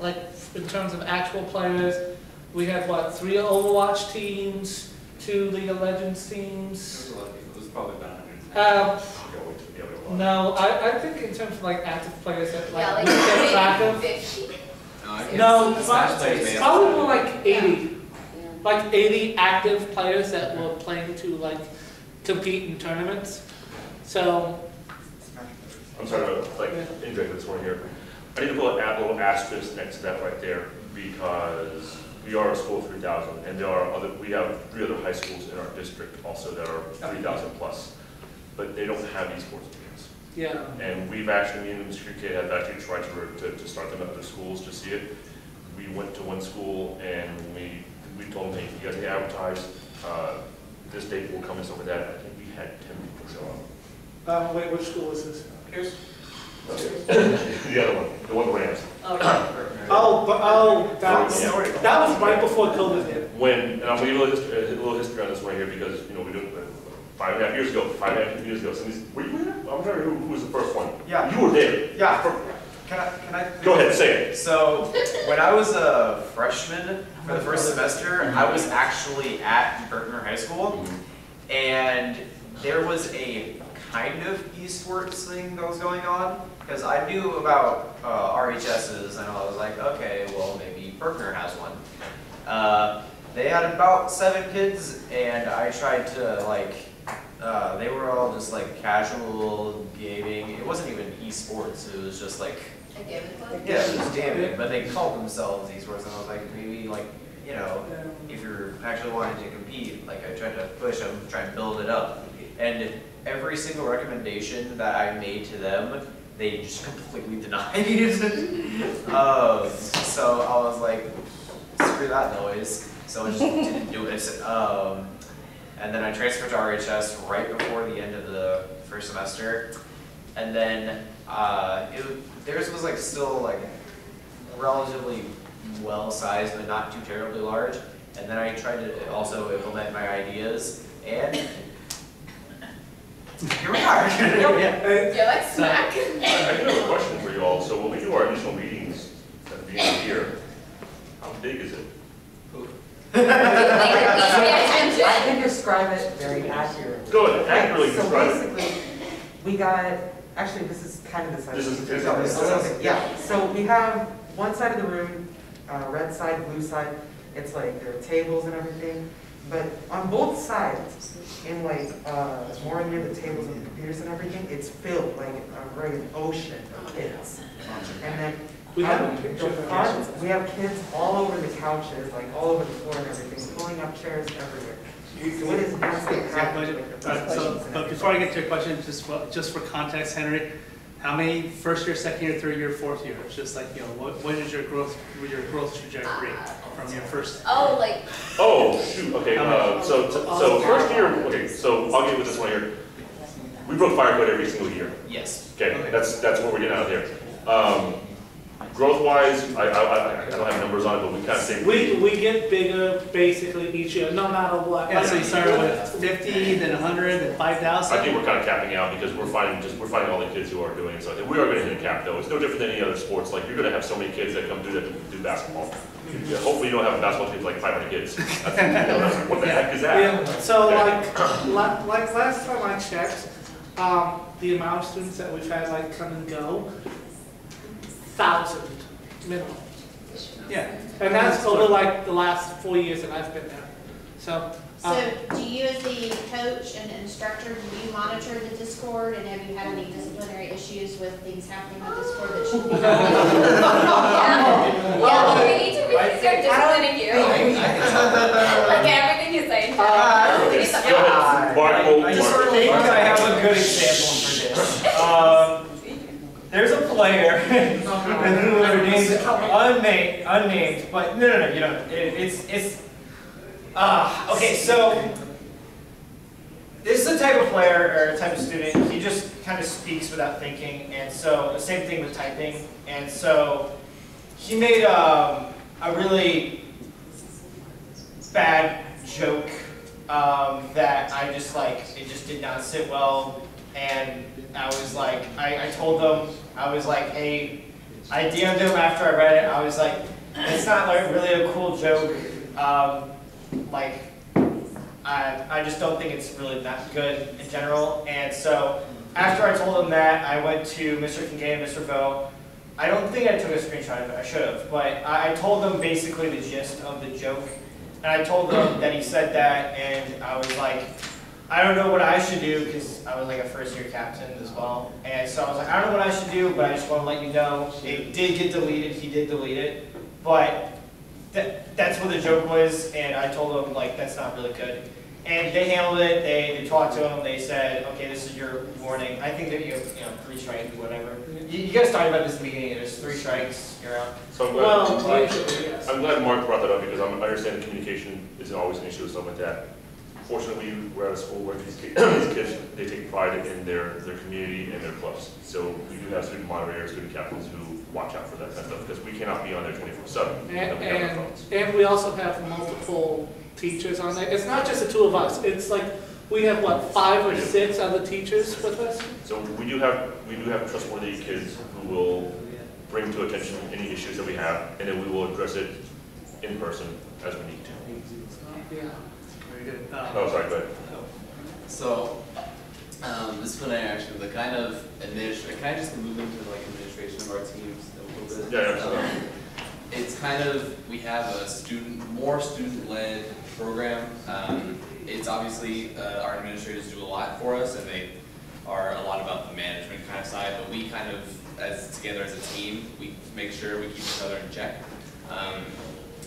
like in terms of actual players, we have what, three Overwatch teams, two League of Legends teams. There's a lot of people, there's probably about a hundred. Um, I can't wait to be able to watch. no, I, I think in terms of like active players that Yeah, like like get track of. fifty. No, No, the players Probably more like eighty, like eighty active players that were playing to like compete in tournaments. So, I'm sorry, about, like, interject this one here. I need to put a little asterisk next to that right there, because we are a school of three thousand, and there are other, we have three other high schools in our district also that are three thousand plus, but they don't have esports teams. yeah. And we've actually, me and Mr. Kid have actually tried to, to, to start them at the schools to see it. We went to one school and we, we told them, hey, you guys can advertise, uh, this date will come and stuff like that. I think we had ten people show up. Um, wait, which school is this? Here's. The other one, the one the Rams. [COUGHS] Oh, but, oh, that was, Yeah. that was right before COVID hit. When, and I'm gonna give you a little, his- a little history on this one here because, you know, we doing, five and a half years ago, five and a half years ago, somebody's, were you there? I'm sorry, who, who was the first one? Yeah. You were there. Yeah. Can I, can I? Go ahead, say it. So, when I was a freshman for the first semester, I was actually at Berkner High School, and there was a kind of esports thing that was going on, because I knew about uh, RHSs, and I was like, okay, well, maybe Berkner has one. Uh, they had about seven kids, and I tried to, like, uh, they were all just like casual gaming. It wasn't even esports, it was just like A gaming club? Yeah, it was gaming, but they called themselves esports, and I was like, maybe like, you know, if you're actually wanting to compete, like I tried to push them, try and build it up. And every single recommendation that I made to them, they just completely [LAUGHS] denied. um, so I was like, screw that noise. So I just didn't do it. Um, and then I transferred to RHS right before the end of the first semester. And then uh, it, theirs was like still like relatively well sized, but not too terribly large. And then I tried to also implement my ideas, and here we are. [LAUGHS] Yeah, like smack. I I do have a question for you all. So when we do our initial meetings at the beginning of the year, how big is it? [LAUGHS] I can describe it very accurately. Go ahead, accurately So describe it. basically, we got, actually, this is kind of the size. This is- of the- is- a little bit, Yeah, so we have one side of the room, uh, red side, blue side, it's like there are tables and everything, but on both sides, in like, uh, more near the tables and the computers and everything, it's filled like a great ocean of kids. And then We have a um, picture the front, we have kids all over the couches, like all over the floor and everything, pulling up chairs everywhere. So it is nicely packed with So, but before I get to your question, just for, just for context, Henry, how many first year, second year, third year, fourth year? It's just like, you know, what, what is your growth, your growth trajectory from your first? Oh, like, Oh, shoot, okay, uh, so, so first year, okay, so I'll get with this one here. We broke fire code every single year. Yes. Okay, that's, that's what we're getting out of here. Um, growth wise, I, I, I, I don't have numbers on it, but we kind of say. We, we get bigger basically each year, no matter what. Yeah, so you started with fifty, then hundred, then five thousand? I think we're kind of capping out because we're finding just, we're finding all the kids who are doing it, so I think we are gonna hit a cap though. It's no different than any other sports, like you're gonna have so many kids that come do that, do basketball. Yeah, Hopefully you don't have a basketball team with like five hundred kids. That's- What the heck is that? Yeah, so like, la- like last time I checked, um, the amount of students that we've had like come and go, thousand minimum. Yeah. And that's over like the last four years that I've been there. So, um, So do you as the coach and instructor, do you monitor the Discord and have you had any disciplinary issues with things happening on Discord that shouldn't be [LAUGHS] happening? [LAUGHS] Yeah, we need to really start disciplining you. [LAUGHS] Like everything you say. We need to- Go ahead, Mark, we'll- I just think I have a good example for this. Um, there's a player, [LAUGHS] name's unnamed, unnamed, but no, no, no, you don't. It, it's, it's. Uh, okay, so this is a type of player or a type of student. He just kind of speaks without thinking, and so the same thing with typing. And so he made um, a really bad joke um, that I just like, it just did not sit well. And I was like, I, I told them, I was like, hey, I DM'd him after I read it. I was like, it's not like really a cool joke. Um, like, I, I just don't think it's really that good in general. And so after I told them that, I went to Mr. Kincaid and Mr. Vo. I don't think I took a screenshot of it, I should have, but I told them basically the gist of the joke. And I told them that he said that, and I was like, I don't know what I should do because I was like a first year captain as well. And so I was like, I don't know what I should do, but I just want to let you know it did get deleted. He did delete it, but that, that's what the joke was. And I told him like that's not really good. And they handled it. They, they talked to him. They said, okay, this is your warning. I think that you have, you know three strikes, whatever. You, you guys talked about this in the beginning. There's three strikes. You're out. So I'm Well, glad, usually. I'm glad Mark brought that up because I'm, I understand communication isn't always an issue with stuff like that. Fortunately, we're at a school where these kids, these kids, they take pride in their, their community and their clubs. So we do have student moderators, student captains who watch out for that kind of stuff because we cannot be on there twenty-four seven. And, and, and we also have multiple teachers on there. It's not just the two of us. It's like, we have what, five or six other teachers with us? So we do have, we do have trustworthy kids who will bring to attention any issues that we have, and then we will address it in person as we need to. Yeah. Very good. Uh, Oh, sorry, go ahead. So, um, this one I actually, the kind of administration, can I just move into like administration of our teams a little bit? Yeah, absolutely. Um, It's kind of, we have a student, more student-led program. Um, it's obviously, uh, our administrators do a lot for us and they are a lot about the management kind of side, but we kind of, as, together as a team, we make sure we keep each other in check. Um,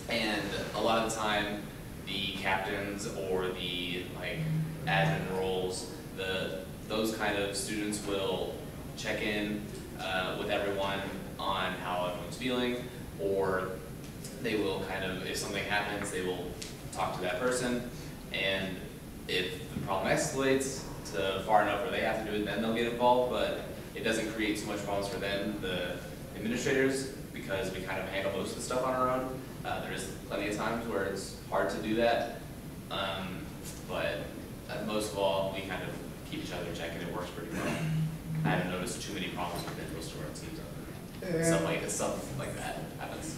and a lot of the time, the captains or the like admin roles, the, those kind of students will check in uh, with everyone on how everyone's feeling, or they will kind of, if something happens, they will talk to that person, and if the problem escalates to far enough where they have to do it, then they'll get involved, but it doesn't create too much problems for them, the administrators, because we kind of handle most of the stuff on our own. Uh, there is plenty of times where it's hard to do that, um, but uh, most of all, we kind of keep each other in check and it works pretty well. I haven't noticed too many problems most of our teams. Stuff like, stuff like that happens.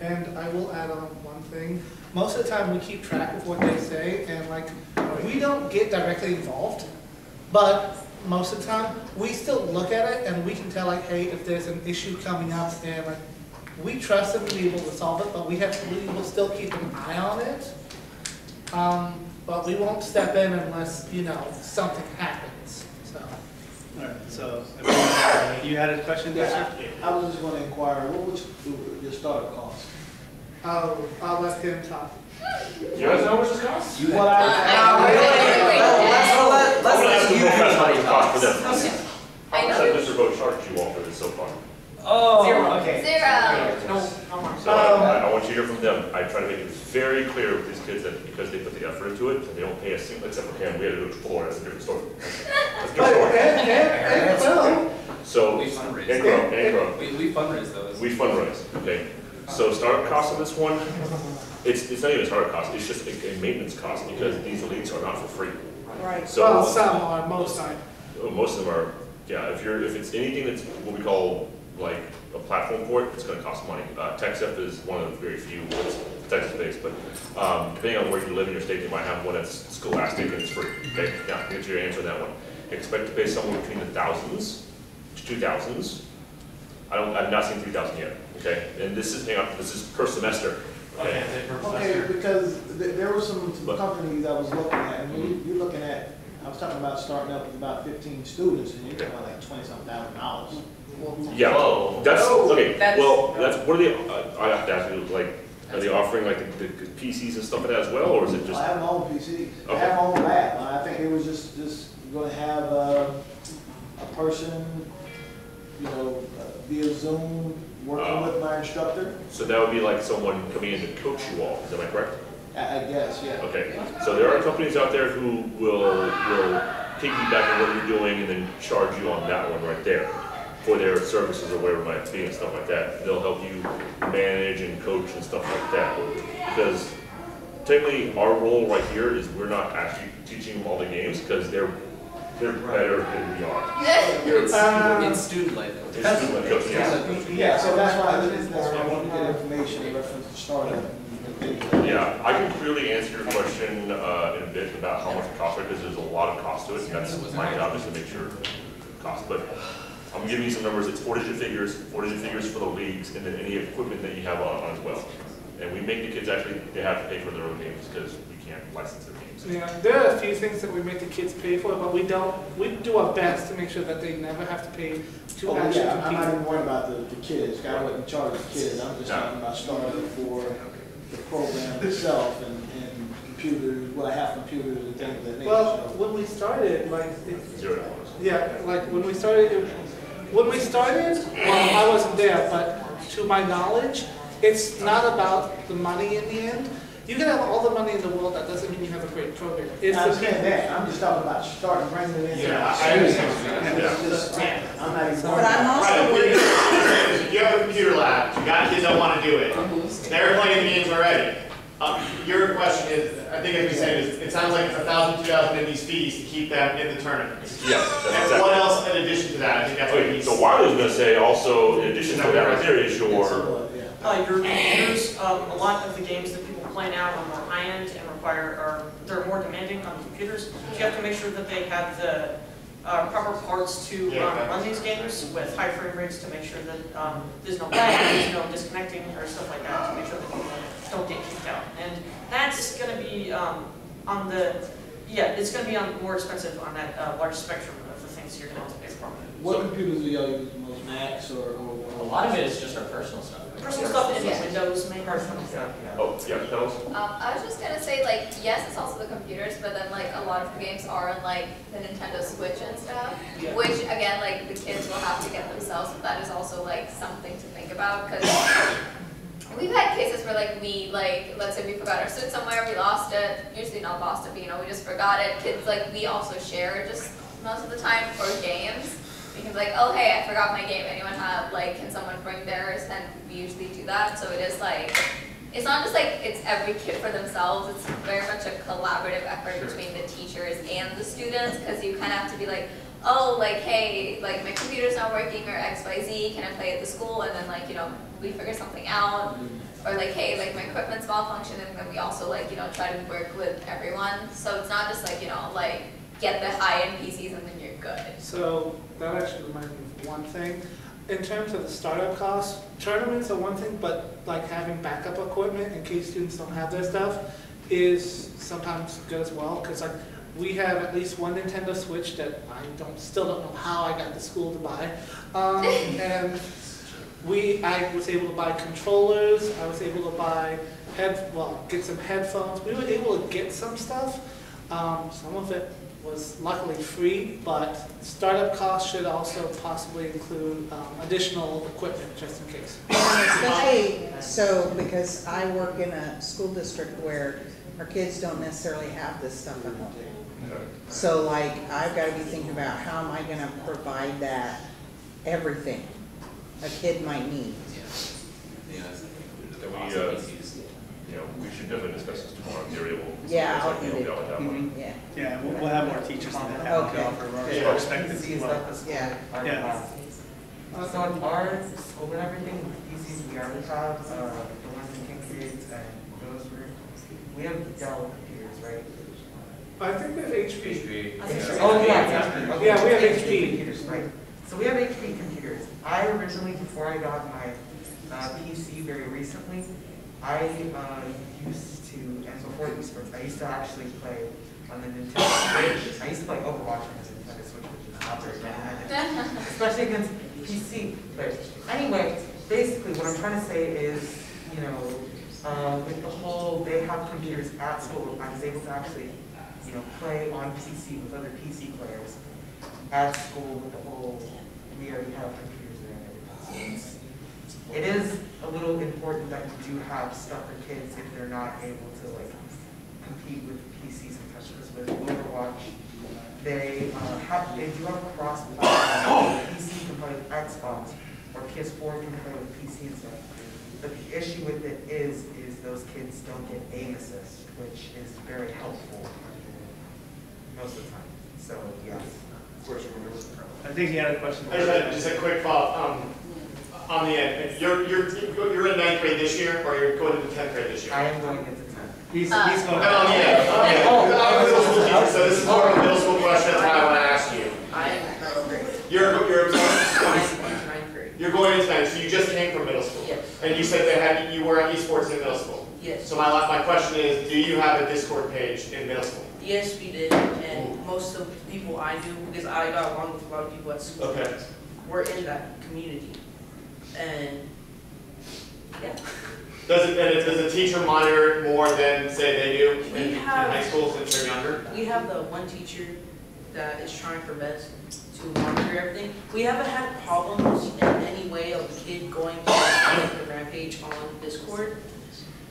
And I will add on one thing. Most of the time, we keep track of what they say, and like, we don't get directly involved, but most of the time, we still look at it, and we can tell like, hey, if there's an issue coming up, and like, we trust them to be able to solve it, but we have, to we will still keep an eye on it. Um, but we won't step in unless, you know, something happens, so. All right, so, you had a question, Dexter? I was just gonna inquire, what would your- your startup cost? Oh, I'll let him talk. You guys know how much this costs? You What I- Uh, wait, wait, wait, no, let's, I'm let's, gonna ask let's them you. real fast how much it costs for them. Okay. I How much know. has Mr. Vo charged you all for this so far? Oh, Zero. okay. Zero. No, how much? So I, I want you to hear from them. I try to make it very clear with these kids that because they put the effort into it, and they don't pay a single, except for Cam, we had to go to Florida, that's a different story. That's a But, different story. and, and, and, well, So, We and grow, and grow. We, we fundraise though. We fundraise, okay? So startup cost of this one, it's, it's not even a startup cost, it's just a, a maintenance cost because these elites are not for free. Right. So. well, some are, most are. Oh, Most of them are, yeah, if you're, if it's anything that's what we call like a platform for it, it's gonna cost money. Uh, TexSEF is one of the very few, that's Texas-based, but, um, depending on where you live in your state, you might have one that's scholastic and it's free, okay? Yeah, get your answer on that one. Expect to pay somewhere between the thousands to two thousands. I don't, I've not seen three thousand yet, okay? And this is, hang on, this is per semester, okay? Okay, because th- there were some some But- companies I was looking at, and you, you're looking at, I was talking about starting up with about fifteen students, and you're talking about like twenty-something thousand dollars. Yeah, Whoa. that's, okay, That's- well, that's, what are they, uh, I have to ask you, like, are they offering like the, the PCs and stuff like that as well, or is it just? I have my own PCs, I have my own lab, I think it was just, just gonna have, uh, a person, you know, uh, via Zoom, working with my instructor, So that would be like someone coming in to coach you all, is that am I correct? I, I guess, yeah. Okay, so there are companies out there who will, will piggyback on what you're doing and then charge you on that one right there for their services or whatever it might be and stuff like that. They'll help you manage and coach and stuff like that. Because technically, our role right here is we're not actually teaching them all the games because they're, they're better than we are. It's, Uh, it's student life. though. It's student coaching, yes. Yeah, so that's why, that's why I wanted to get information in reference to startup. Yeah, I can clearly answer your question uh, in a bit about how much it costs, because there's a lot of cost to it, and that's my job is to make sure it costs. But I'm giving you some numbers, it's four-digit figures, four-digit figures for the leagues, and then any equipment that you have on on as well. And we make the kids actually, they have to pay for their own games, because we can't license their games. Yeah, there are a few things that we make the kids pay for, but we don't, we do our best to make sure that they never have to pay to Oh, actually yeah, I'm not compete. even worried about the, the kids, God wasn't in charge the kids, I'm just talking about starting for the program itself and, and computers, well, I have computers and things of that nature. Well, so. when we started, like, it- Zero dollars. yeah, like, when we started, it- when we started, well, I wasn't there, but to my knowledge, it's not about the money in the end. You can have all the money in the world, that doesn't mean you have a great program. It's I the understand people. that, I'm just talking about starting, bringing it in. Yeah, I understand. It's just- I'm not even. But I'm also worried, if [LAUGHS] you have a computer lab, you got kids that wanna do it, they're playing the games already. Um, your question is, I think as we said, is, it sounds like it's a thousand, two thousand in these fees to keep them in the tournaments. Yeah, that's And exactly. what else in addition to that? I think that's what Okay, he's. so Wiley was gonna say also, in addition to that right there is your, Uh, your computers, um, a lot of the games that people play now are more high-end and require, or they're more demanding on the computers. So you have to make sure that they have the, uh, proper parts to, Yeah, um, run these games with high frame rates to make sure that, um, there's no lag, there's no disconnecting or stuff like that, to make sure that people don't get kicked out. And that's gonna be, um, on the, yeah, it's gonna be on, more expensive on that, uh, large spectrum of the things you're gonna have to pay for. What computers do y'all use the most, Macs or, or? A lot of it is just our personal stuff. Personal stuff in Yeah. Windows, mainly. Personal stuff, yeah. oh, yeah, pedals? Um, I was just gonna say, like, yes, it's also the computers, but then like a lot of the games are on like the Nintendo Switch and stuff. Yeah. Which again, like the kids will have to get themselves, but that is also like something to think about, cause we've had cases where like we, like, let's say we forgot our suit somewhere, we lost it, usually not lost it, but you know, we just forgot it. Kids, like, we also share just most of the time for games. We can be like, oh, hey, I forgot my game, anyone have, like, can someone bring theirs? And we usually do that, so it is like, it's not just like it's every kid for themselves, it's very much a collaborative effort between the teachers and the students, because you kind of have to be like, oh, like, hey, like my computer's not working or X, Y, Z, can I play at the school? And then like, you know, we figure something out. Mm-hmm. Or like, hey, like my equipment's malfunctioning, and then we also like, you know, try to work with everyone. So it's not just like, you know, like get the high-end PCs and then you're good. So that actually reminds me of one thing. In terms of the startup costs, tournaments are one thing, but like having backup equipment in case students don't have their stuff is sometimes good as well. Because like we have at least one Nintendo Switch that I don't still don't know how I got the school to buy, um, [LAUGHS] and we I was able to buy controllers. I was able to buy head well get some headphones. We were able to get some stuff. Um, some of it was luckily free, but startup costs should also possibly include um, additional equipment just in case. especially, so, because I work in a school district where our kids don't necessarily have this stuff at home. So like, I've gotta be thinking about how am I gonna provide that, everything a kid might need. That we, uh, you know, we should definitely discuss this tomorrow, if you're able. Yeah, I'll Like, you know, do be able to have one. Yeah. Yeah, we'll, we'll have more teachers than that have to Okay. offer more Yeah. perspectives as well. Yeah. Yeah. So in our school and everything, PCs we already have, uh, the ones in Kingston and those were, we have Dell computers, right? I think we have HP. HP. Oh, yeah, okay. Yeah, we have HP. Computers, right. So we have HP computers. I originally, before I got my uh, PC very recently, I uh, used to, and before esports, I used to actually play on the Nintendo Switch. I used to play Overwatch on the Nintendo Switch, which is not very recommended, [LAUGHS] especially against PC players. Anyway, basically what I'm trying to say is, you know, uh, with the whole, they have computers at school, I was able to actually, you know, play on PC with other PC players at school with the whole, we already have computers there and everything. So it's- a little important that you do have stuff for kids if they're not able to like compete with PCs and such, because with Overwatch, they uh, have, they do have a cross-platform, PC can play with Xbox, or PS4 can play with PC and stuff. But the issue with it is, is those kids don't get aim assist, which is very helpful most of the time. So, yes. Of course, I think he had a question. Just a, just a quick follow, um, on the end, you're, you're, you're in ninth grade this year, or you're going into tenth grade this year? I am going into tenth. He's, Uh, he's going. No, on the end, on the end. Oh. Because I'm a middle school teacher, so this is more of a middle school question, that's why I wanna ask you. I am ninth grade. You're, you're, I'm ninth grade. you're going into ninth, so you just came from middle school? Yes. And you said they had, you were on esports in middle school? Yes. So my, my question is, do you have a Discord page in middle school? Yes, we did, and most of the people I knew, because I got along with a lot of people at school. Okay. Were in that community, and, yeah. Does it, and it- does the teacher monitor it more than, say, they do in, We in have- high school since they're younger? We have the one teacher that is trying her best to monitor everything. We haven't had problems in any way of a kid going to a rampage on Discord.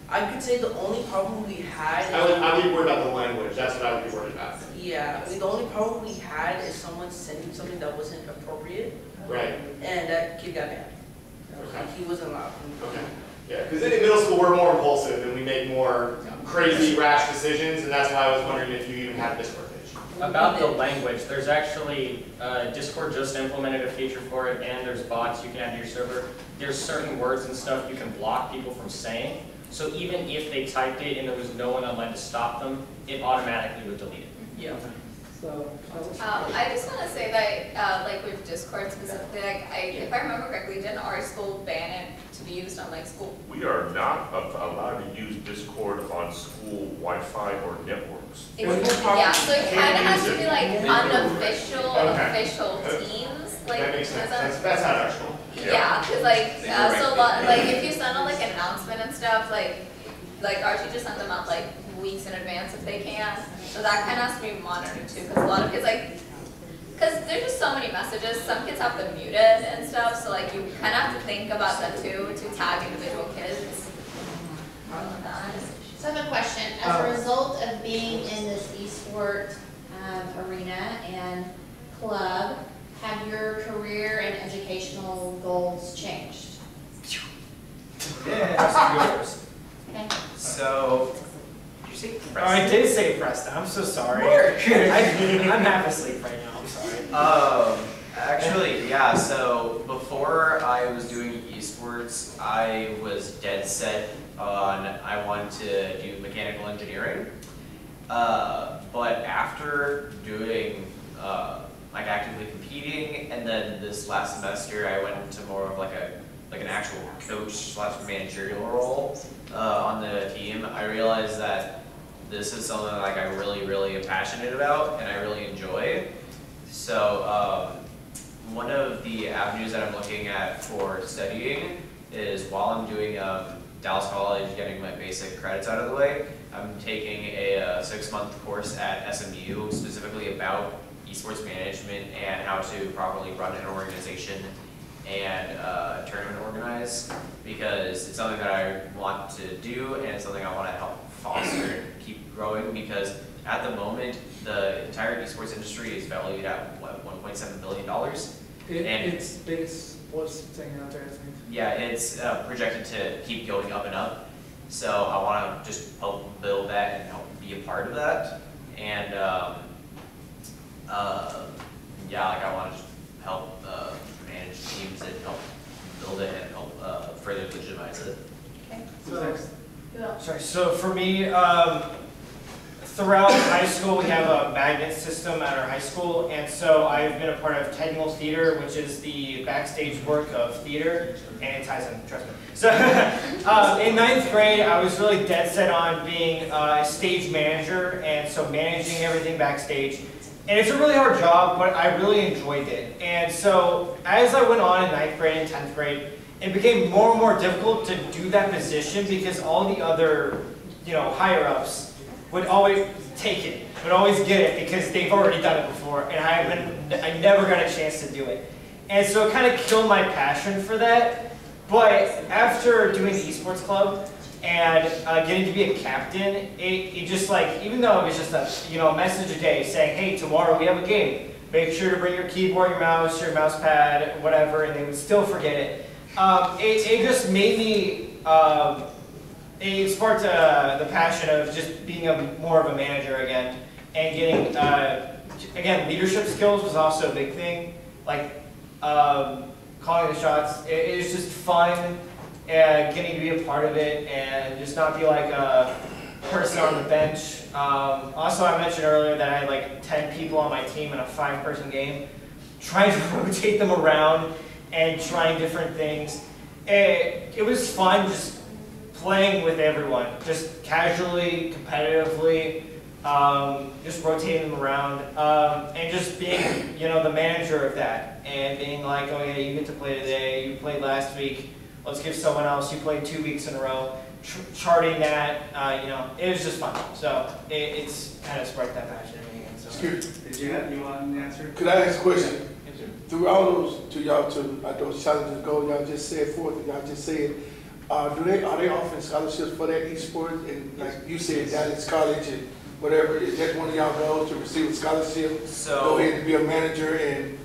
I could say the only problem we had. I would, I would be worried about the language, that's what I would be worried about. Yeah, I mean, the only problem we had is someone sending something that wasn't appropriate, Right, and that kid got banned. Okay. He wasn't allowed. okay. Yeah, because in middle school, we're more impulsive and we make more crazy rash decisions, and that's why I was wondering if you even had a Discord page. About the language, there's actually, uh, Discord just implemented a feature for it, and there's bots you can add to your server. There's certain words and stuff you can block people from saying, so even if they typed it and there was no one online to stop them, it automatically would delete it. Yeah. So, Um, I just want to say that, uh, like with Discord specifically, like, I, if I remember correctly, didn't our school ban it to be used on like school? We are not allowed to use Discord on school Wi-Fi or networks. Yeah, so it kind of has to be like unofficial, Okay. official teams, like. That makes sense, does that- that's, that's at our school. Yeah, cause like, uh, so direct a lot, like if you send out like an announcement and stuff, like, like our teachers send them out like weeks in advance if they can. So that kind of has to be monitored too, cause a lot of kids like, cause there's just so many messages, some kids have them muted and stuff, so like you kind of have to think about that too, to tag individual kids. So I have a question. As a result of being in this esport um, arena and club, have your career and educational goals changed? Yeah. Okay. So, did you Oh, I did say Preston, I'm so sorry. Mark. [LAUGHS] I, I'm half asleep right now, I'm sorry. Um, actually, yeah, so before I was doing esports, I was dead set on I wanted to do mechanical engineering. Uh, but after doing, uh, like actively competing, and then this last semester I went into more of like a, like an actual coach slash managerial role, uh, on the team, I realized that this is something like I really, really am passionate about and I really enjoy. So, um, one of the avenues that I'm looking at for studying is while I'm doing um, Dallas College, getting my basic credits out of the way, I'm taking a uh, six-month course at SMU specifically about esports management and how to properly run an organization and uh, tournament organize because it's something that I want to do and something I want to help foster growing because at the moment the entire esports industry is valued at what 1.7 billion dollars. It, And- it's biggest sports thing out there, I think. Yeah, it's uh, projected to keep going up and up. So I want to just help build that and help be a part of that. And um, uh, yeah, like I want to help uh, manage teams and help build it and help uh, further legitimize it. Okay. So, sorry, so for me, um, throughout high school, we have a magnet system at our high school, and so I've been a part of technical theater, which is the backstage work of theater, and it ties in, trust me. So, um, [LAUGHS] in ninth grade, I was really dead set on being a stage manager, and so managing everything backstage. And it's a really hard job, but I really enjoyed it. And so, as I went on in ninth grade and tenth grade, it became more and more difficult to do that position because all the other, you know, higher ups would always take it, would always get it because they've already done it before, and I I never got a chance to do it. And so it kind of killed my passion for that. But after doing the esports club and uh, getting to be a captain, it, it just like, even though it was just a, you know, a message a day saying, hey, tomorrow we have a game. Make sure to bring your keyboard, your mouse, your mouse pad, whatever, and they would still forget it. Um, it, it just made me, um, it sparked uh, the passion of just being a more of a manager again and getting, uh, again, leadership skills was also a big thing. Like, um, calling the shots, it, it was just fun and getting to be a part of it and just not be like a person on the bench. Um, also, I mentioned earlier that I had like 10 people on my team in a five person game, trying to [LAUGHS] rotate them around and trying different things. It, it was fun just playing with everyone, just casually, competitively, um, just rotating them around, um, and just being, you know, the manager of that, and being like, oh yeah, you get to play today, you played last week, let's give someone else, you played two weeks in a row, Ch- charting that, uh, you know, it was just fun. So it, it's kind of sparked that passion in me. And so. Did you, have, you want an answer? Could I ask a question? Through all those, to y'all, to, uh, those challenges go, y'all just said forth, and y'all just said, uh, do they, are they offering scholarships for that e-sport? And like you said, Dallas College and whatever, is that one of y'all goals to receive a scholarship? So- Go ahead and be a manager and,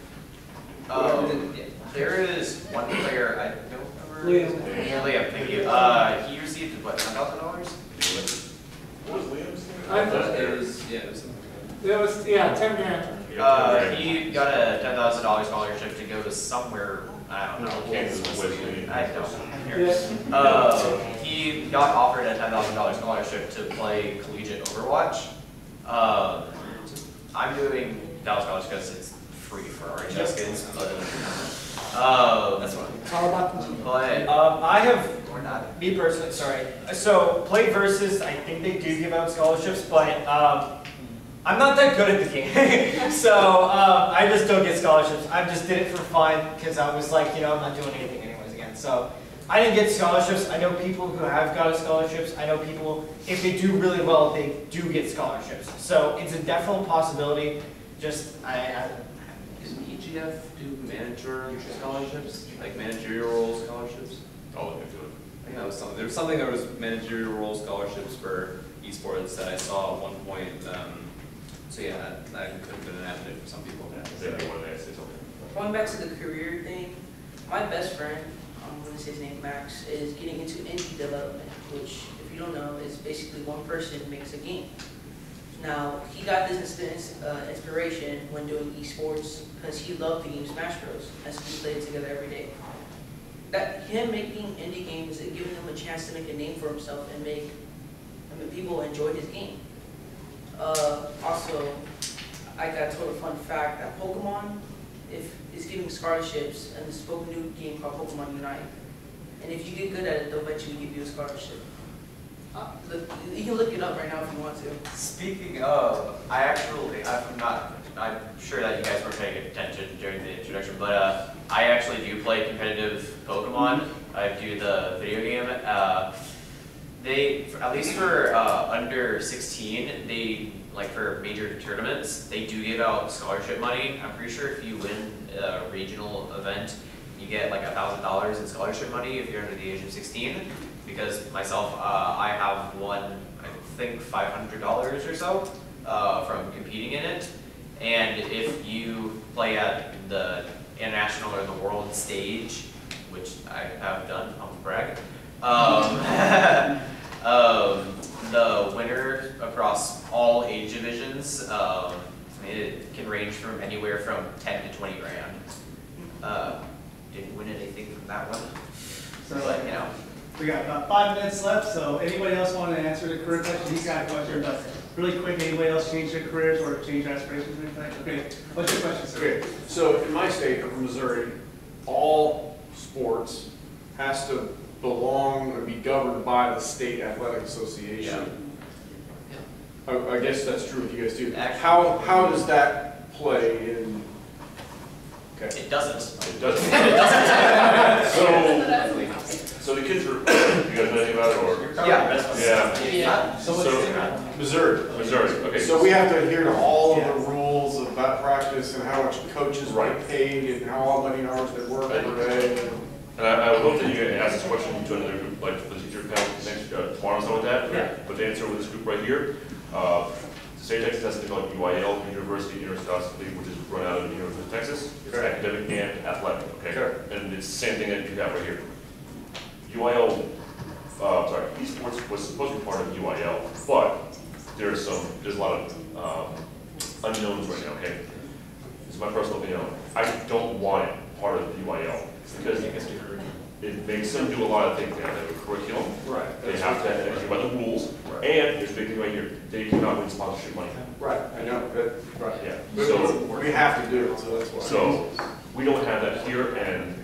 Um, there is one player, I don't remember. Liam. Yeah, Liam, thank you. Uh, he received, what, ten thousand dollars? What was Liam's? I thought It was, yeah, it was. There was, yeah, ten grand. Uh, he got a ten thousand dollar scholarship to go to somewhere, I don't know. Kansas, Wesleyan. I don't know. Uh, he got offered a ten thousand dollar scholarship to play collegiate Overwatch. Um, I'm doing Dallas College because it's free for RHS kids, but, um. That's what. It's all about the. But, Um, I have, we're not. me personally, sorry. So Play VS, I think they do give out scholarships, but um, I'm not that good at the game. [LAUGHS] so um, I just don't get scholarships. I just did it for fun because I was like, you know, I'm not doing anything anyways again. So I didn't get scholarships. I know people who have got scholarships. I know people, if they do really well, they do get scholarships. So it's a definite possibility. Just, I, I Doesn't EGF do manager scholarships, like managerial role scholarships? I'll look into it. I think that was something, there was something, there was managerial role scholarships for esports that I saw at one point, um, so yeah, that, that could have been an avenue for some people. Maybe one day I say something. Going back to the career thing, my best friend, I'm gonna say his name Max, is getting into indie development, which, if you don't know, is basically one person makes a game. Now, he got this instance, uh, inspiration when doing esports, because he loved the game Smash Bros, as we played together every day. That, him making indie games, and giving him a chance to make a name for himself and make, I mean, people enjoy his game. Uh, also, I got told a fun fact that Pokemon, if is giving scholarships and this new game called Pokemon Unite. And if you get good at it, they'll eventually give you a scholarship. Uh, look, you can look it up right now if you want to. Speaking of, I actually, I'm not, I'm sure that you guys were paying attention during the introduction, but uh, I actually do play competitive Pokemon. I do the video game. Uh, they, at least for uh, under 16, they, like for major tournaments, they do give out scholarship money. I'm pretty sure if you win a regional event, you get like a thousand dollars in scholarship money if you're under the age of 16. Because myself, uh, I have won, I think, $500 or so uh, from competing in it. And if you play at the international or the world stage, which I have done, I'll brag, um, [LAUGHS] [LAUGHS] um, the winner across all age divisions, um, it can range from anywhere from 10 to 20 grand. Uh, didn't win anything from that one, So, but you know. We got about five minutes left, so anybody else want to answer the career question? He's got a question, but really quick, anybody else change their careers or change their aspirations or anything? Okay, what's your question, sir? Okay, so in my state, I'm from Missouri, all sports has to belong or be governed by the state athletic association. Yeah. I, I guess that's true with you guys too. How, how does that play in? Okay. It doesn't. It doesn't. [LAUGHS] It doesn't. So, [LAUGHS] so the kids are, [COUGHS] you guys know anything about it or? Yeah. Yeah. Yeah. So, Missouri. Missouri, okay. So we have to adhere to all of the rules of that practice and how much coaches get paid and how many hours they work per day. And I, I would hope that you can ask this question to another group, like for the teacher panel next, uh, tomorrow, something like that. Yeah. But to answer with this group right here, uh, the state of Texas has something called UIL, University Interscholastic League, which is run out of the University of Texas. It's academic and athletic, okay? Sure. And it's the same thing that you have right here. UIL, uh, sorry, esports was supposed to be part of UIL, but there's some, there's a lot of, um, unknowns right now, okay? This is my personal opinion. I don't want it part of UIL because it makes them do a lot of things. They have to have a curriculum. Right. They have to educate about the rules. Right. And there's a big thing right here. They cannot win sponsorship money. Right, I know, that, right. Yeah. But So we have to do it, so that's why. so we don't have that here, and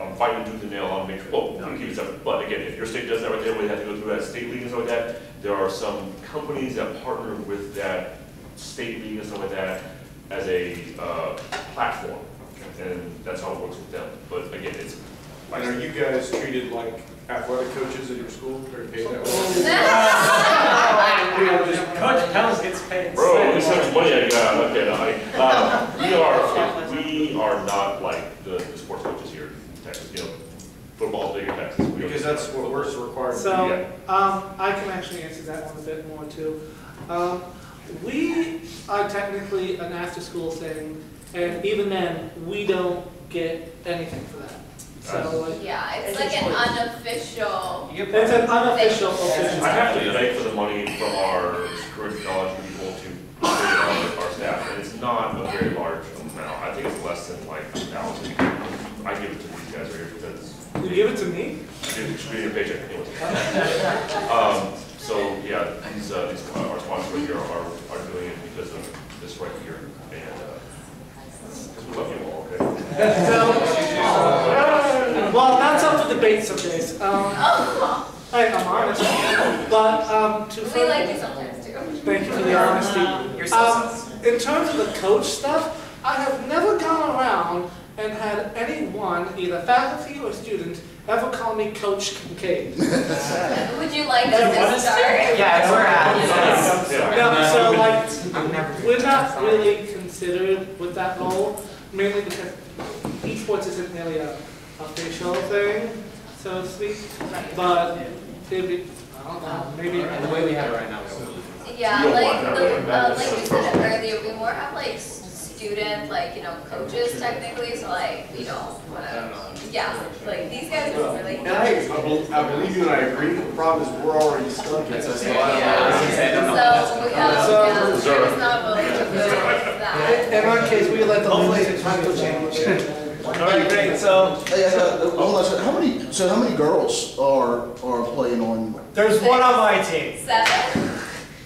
I'm fighting tooth the nail on make sure, well, I'm keep it separate, but again, if your state does that right there, we have to go through that state league and stuff like that. There are some companies that partner with that state league and stuff like that as a, uh, platform. And that's how it works with them, but again, it's. And are you guys treated like athletic coaches at your school, or paid that way? [LAUGHS] [LAUGHS] Coach Helms gets paid. Bro, this much money I got, okay, no, I, um, [LAUGHS] we are, we are not like the, the sports coaches here in Texas, you know, football's big in Texas. We Because that's what we're required to do. So, um, I can actually answer that one a bit more too. Um, we are technically an after-school thing, and even then, we don't get anything for that. So. Yeah, it's like an unofficial. It's an unofficial official. I have to beg for the money from our current knowledge people to pay our, our staff, and it's not a very large amount. I think it's less than like a thousand. I give it to these guys right here because You give it to me? it should be your paycheck. Um, so, yeah, these, uh, these, uh, our sponsors right here are, are doing it because of this right here, and, uh, because we love you all, okay? [LAUGHS] So, well, that's up for debate some days. Um, I, I'm honest, but, um, to. We like you sometimes too. Thank you for the honesty. You're so Um, in terms of the coach stuff, I have never gone around and had anyone, either faculty or student, ever call me Coach Kincaid. [LAUGHS] Would you like us to start? Yeah, it's where at. No, so like, we're not really considered with that role, mainly because esports isn't really a official thing, so to speak. But it'd be, I don't know, maybe. And the way we have it right now, we. Yeah, like, want that, the, uh, like you said earlier, we more have like s- student, like, you know, coaches technically, so like, you know, whatever. Yeah, like these guys don't really. And I, I believe you and I agree, the problem is we're already stuck. It's a- So, yeah. we, uh, So- yeah, it's not willing to go that. In our case, we let the losing title change. All right, great, so Hey, uh, hold on a second. How many, so how many girls are, are playing on? There's one on my team. Seven?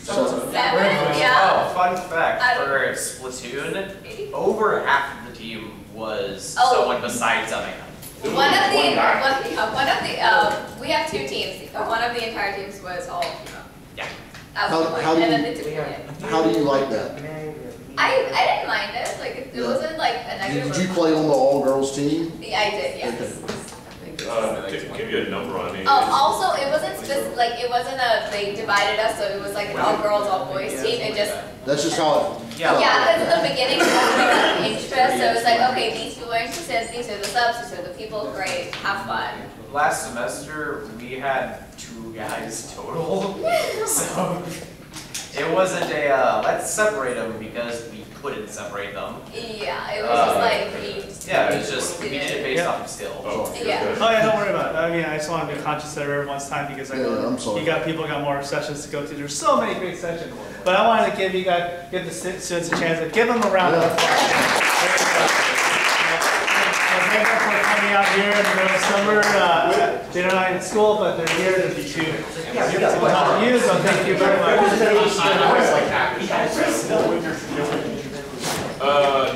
So, Seven, yeah. Oh, fun fact, I for Splatoon, over half of the team was Oh. someone besides Amanda. One of the, One one, yeah, one of the, um, we have two teams, Uh, one of the entire teams was all female. Yeah. At How- one point, how do and then you- the two women. how do you like that? I, I didn't mind it, like, it- it Yeah. wasn't like a negative. Did you play on the all-girls team? Yeah, I did, yes. Uh, to give you a number on, I mean. Um, also, it wasn't just, like, it wasn't a, they divided us, so it was like an all girls, all boys team, it just, That's just how it. Yeah. yeah, because in the beginning, it was like interest, so it was like, okay, these people are interested, these are the subs, these are the people, great, have fun. Last semester, we had two guys total, [LAUGHS] so it wasn't a, uh, let's separate them because we couldn't separate them. Yeah, it was just Uh, like, we. Yeah, it was just, we did it based Yeah. off of skill. Oh, Yeah. good. Oh yeah, don't worry about it. I mean, I just want to be conscious of everyone's time because I Yeah, know I'm sorry. you got people got more sessions to go to. There's so many great sessions, but I wanted to give you guys, give the stu- students a chance to give them a round of applause. Thank them for coming out here in the middle of summer. Uh, they're not in school, but they're here to yeah, yeah, so thank you very much. Uh,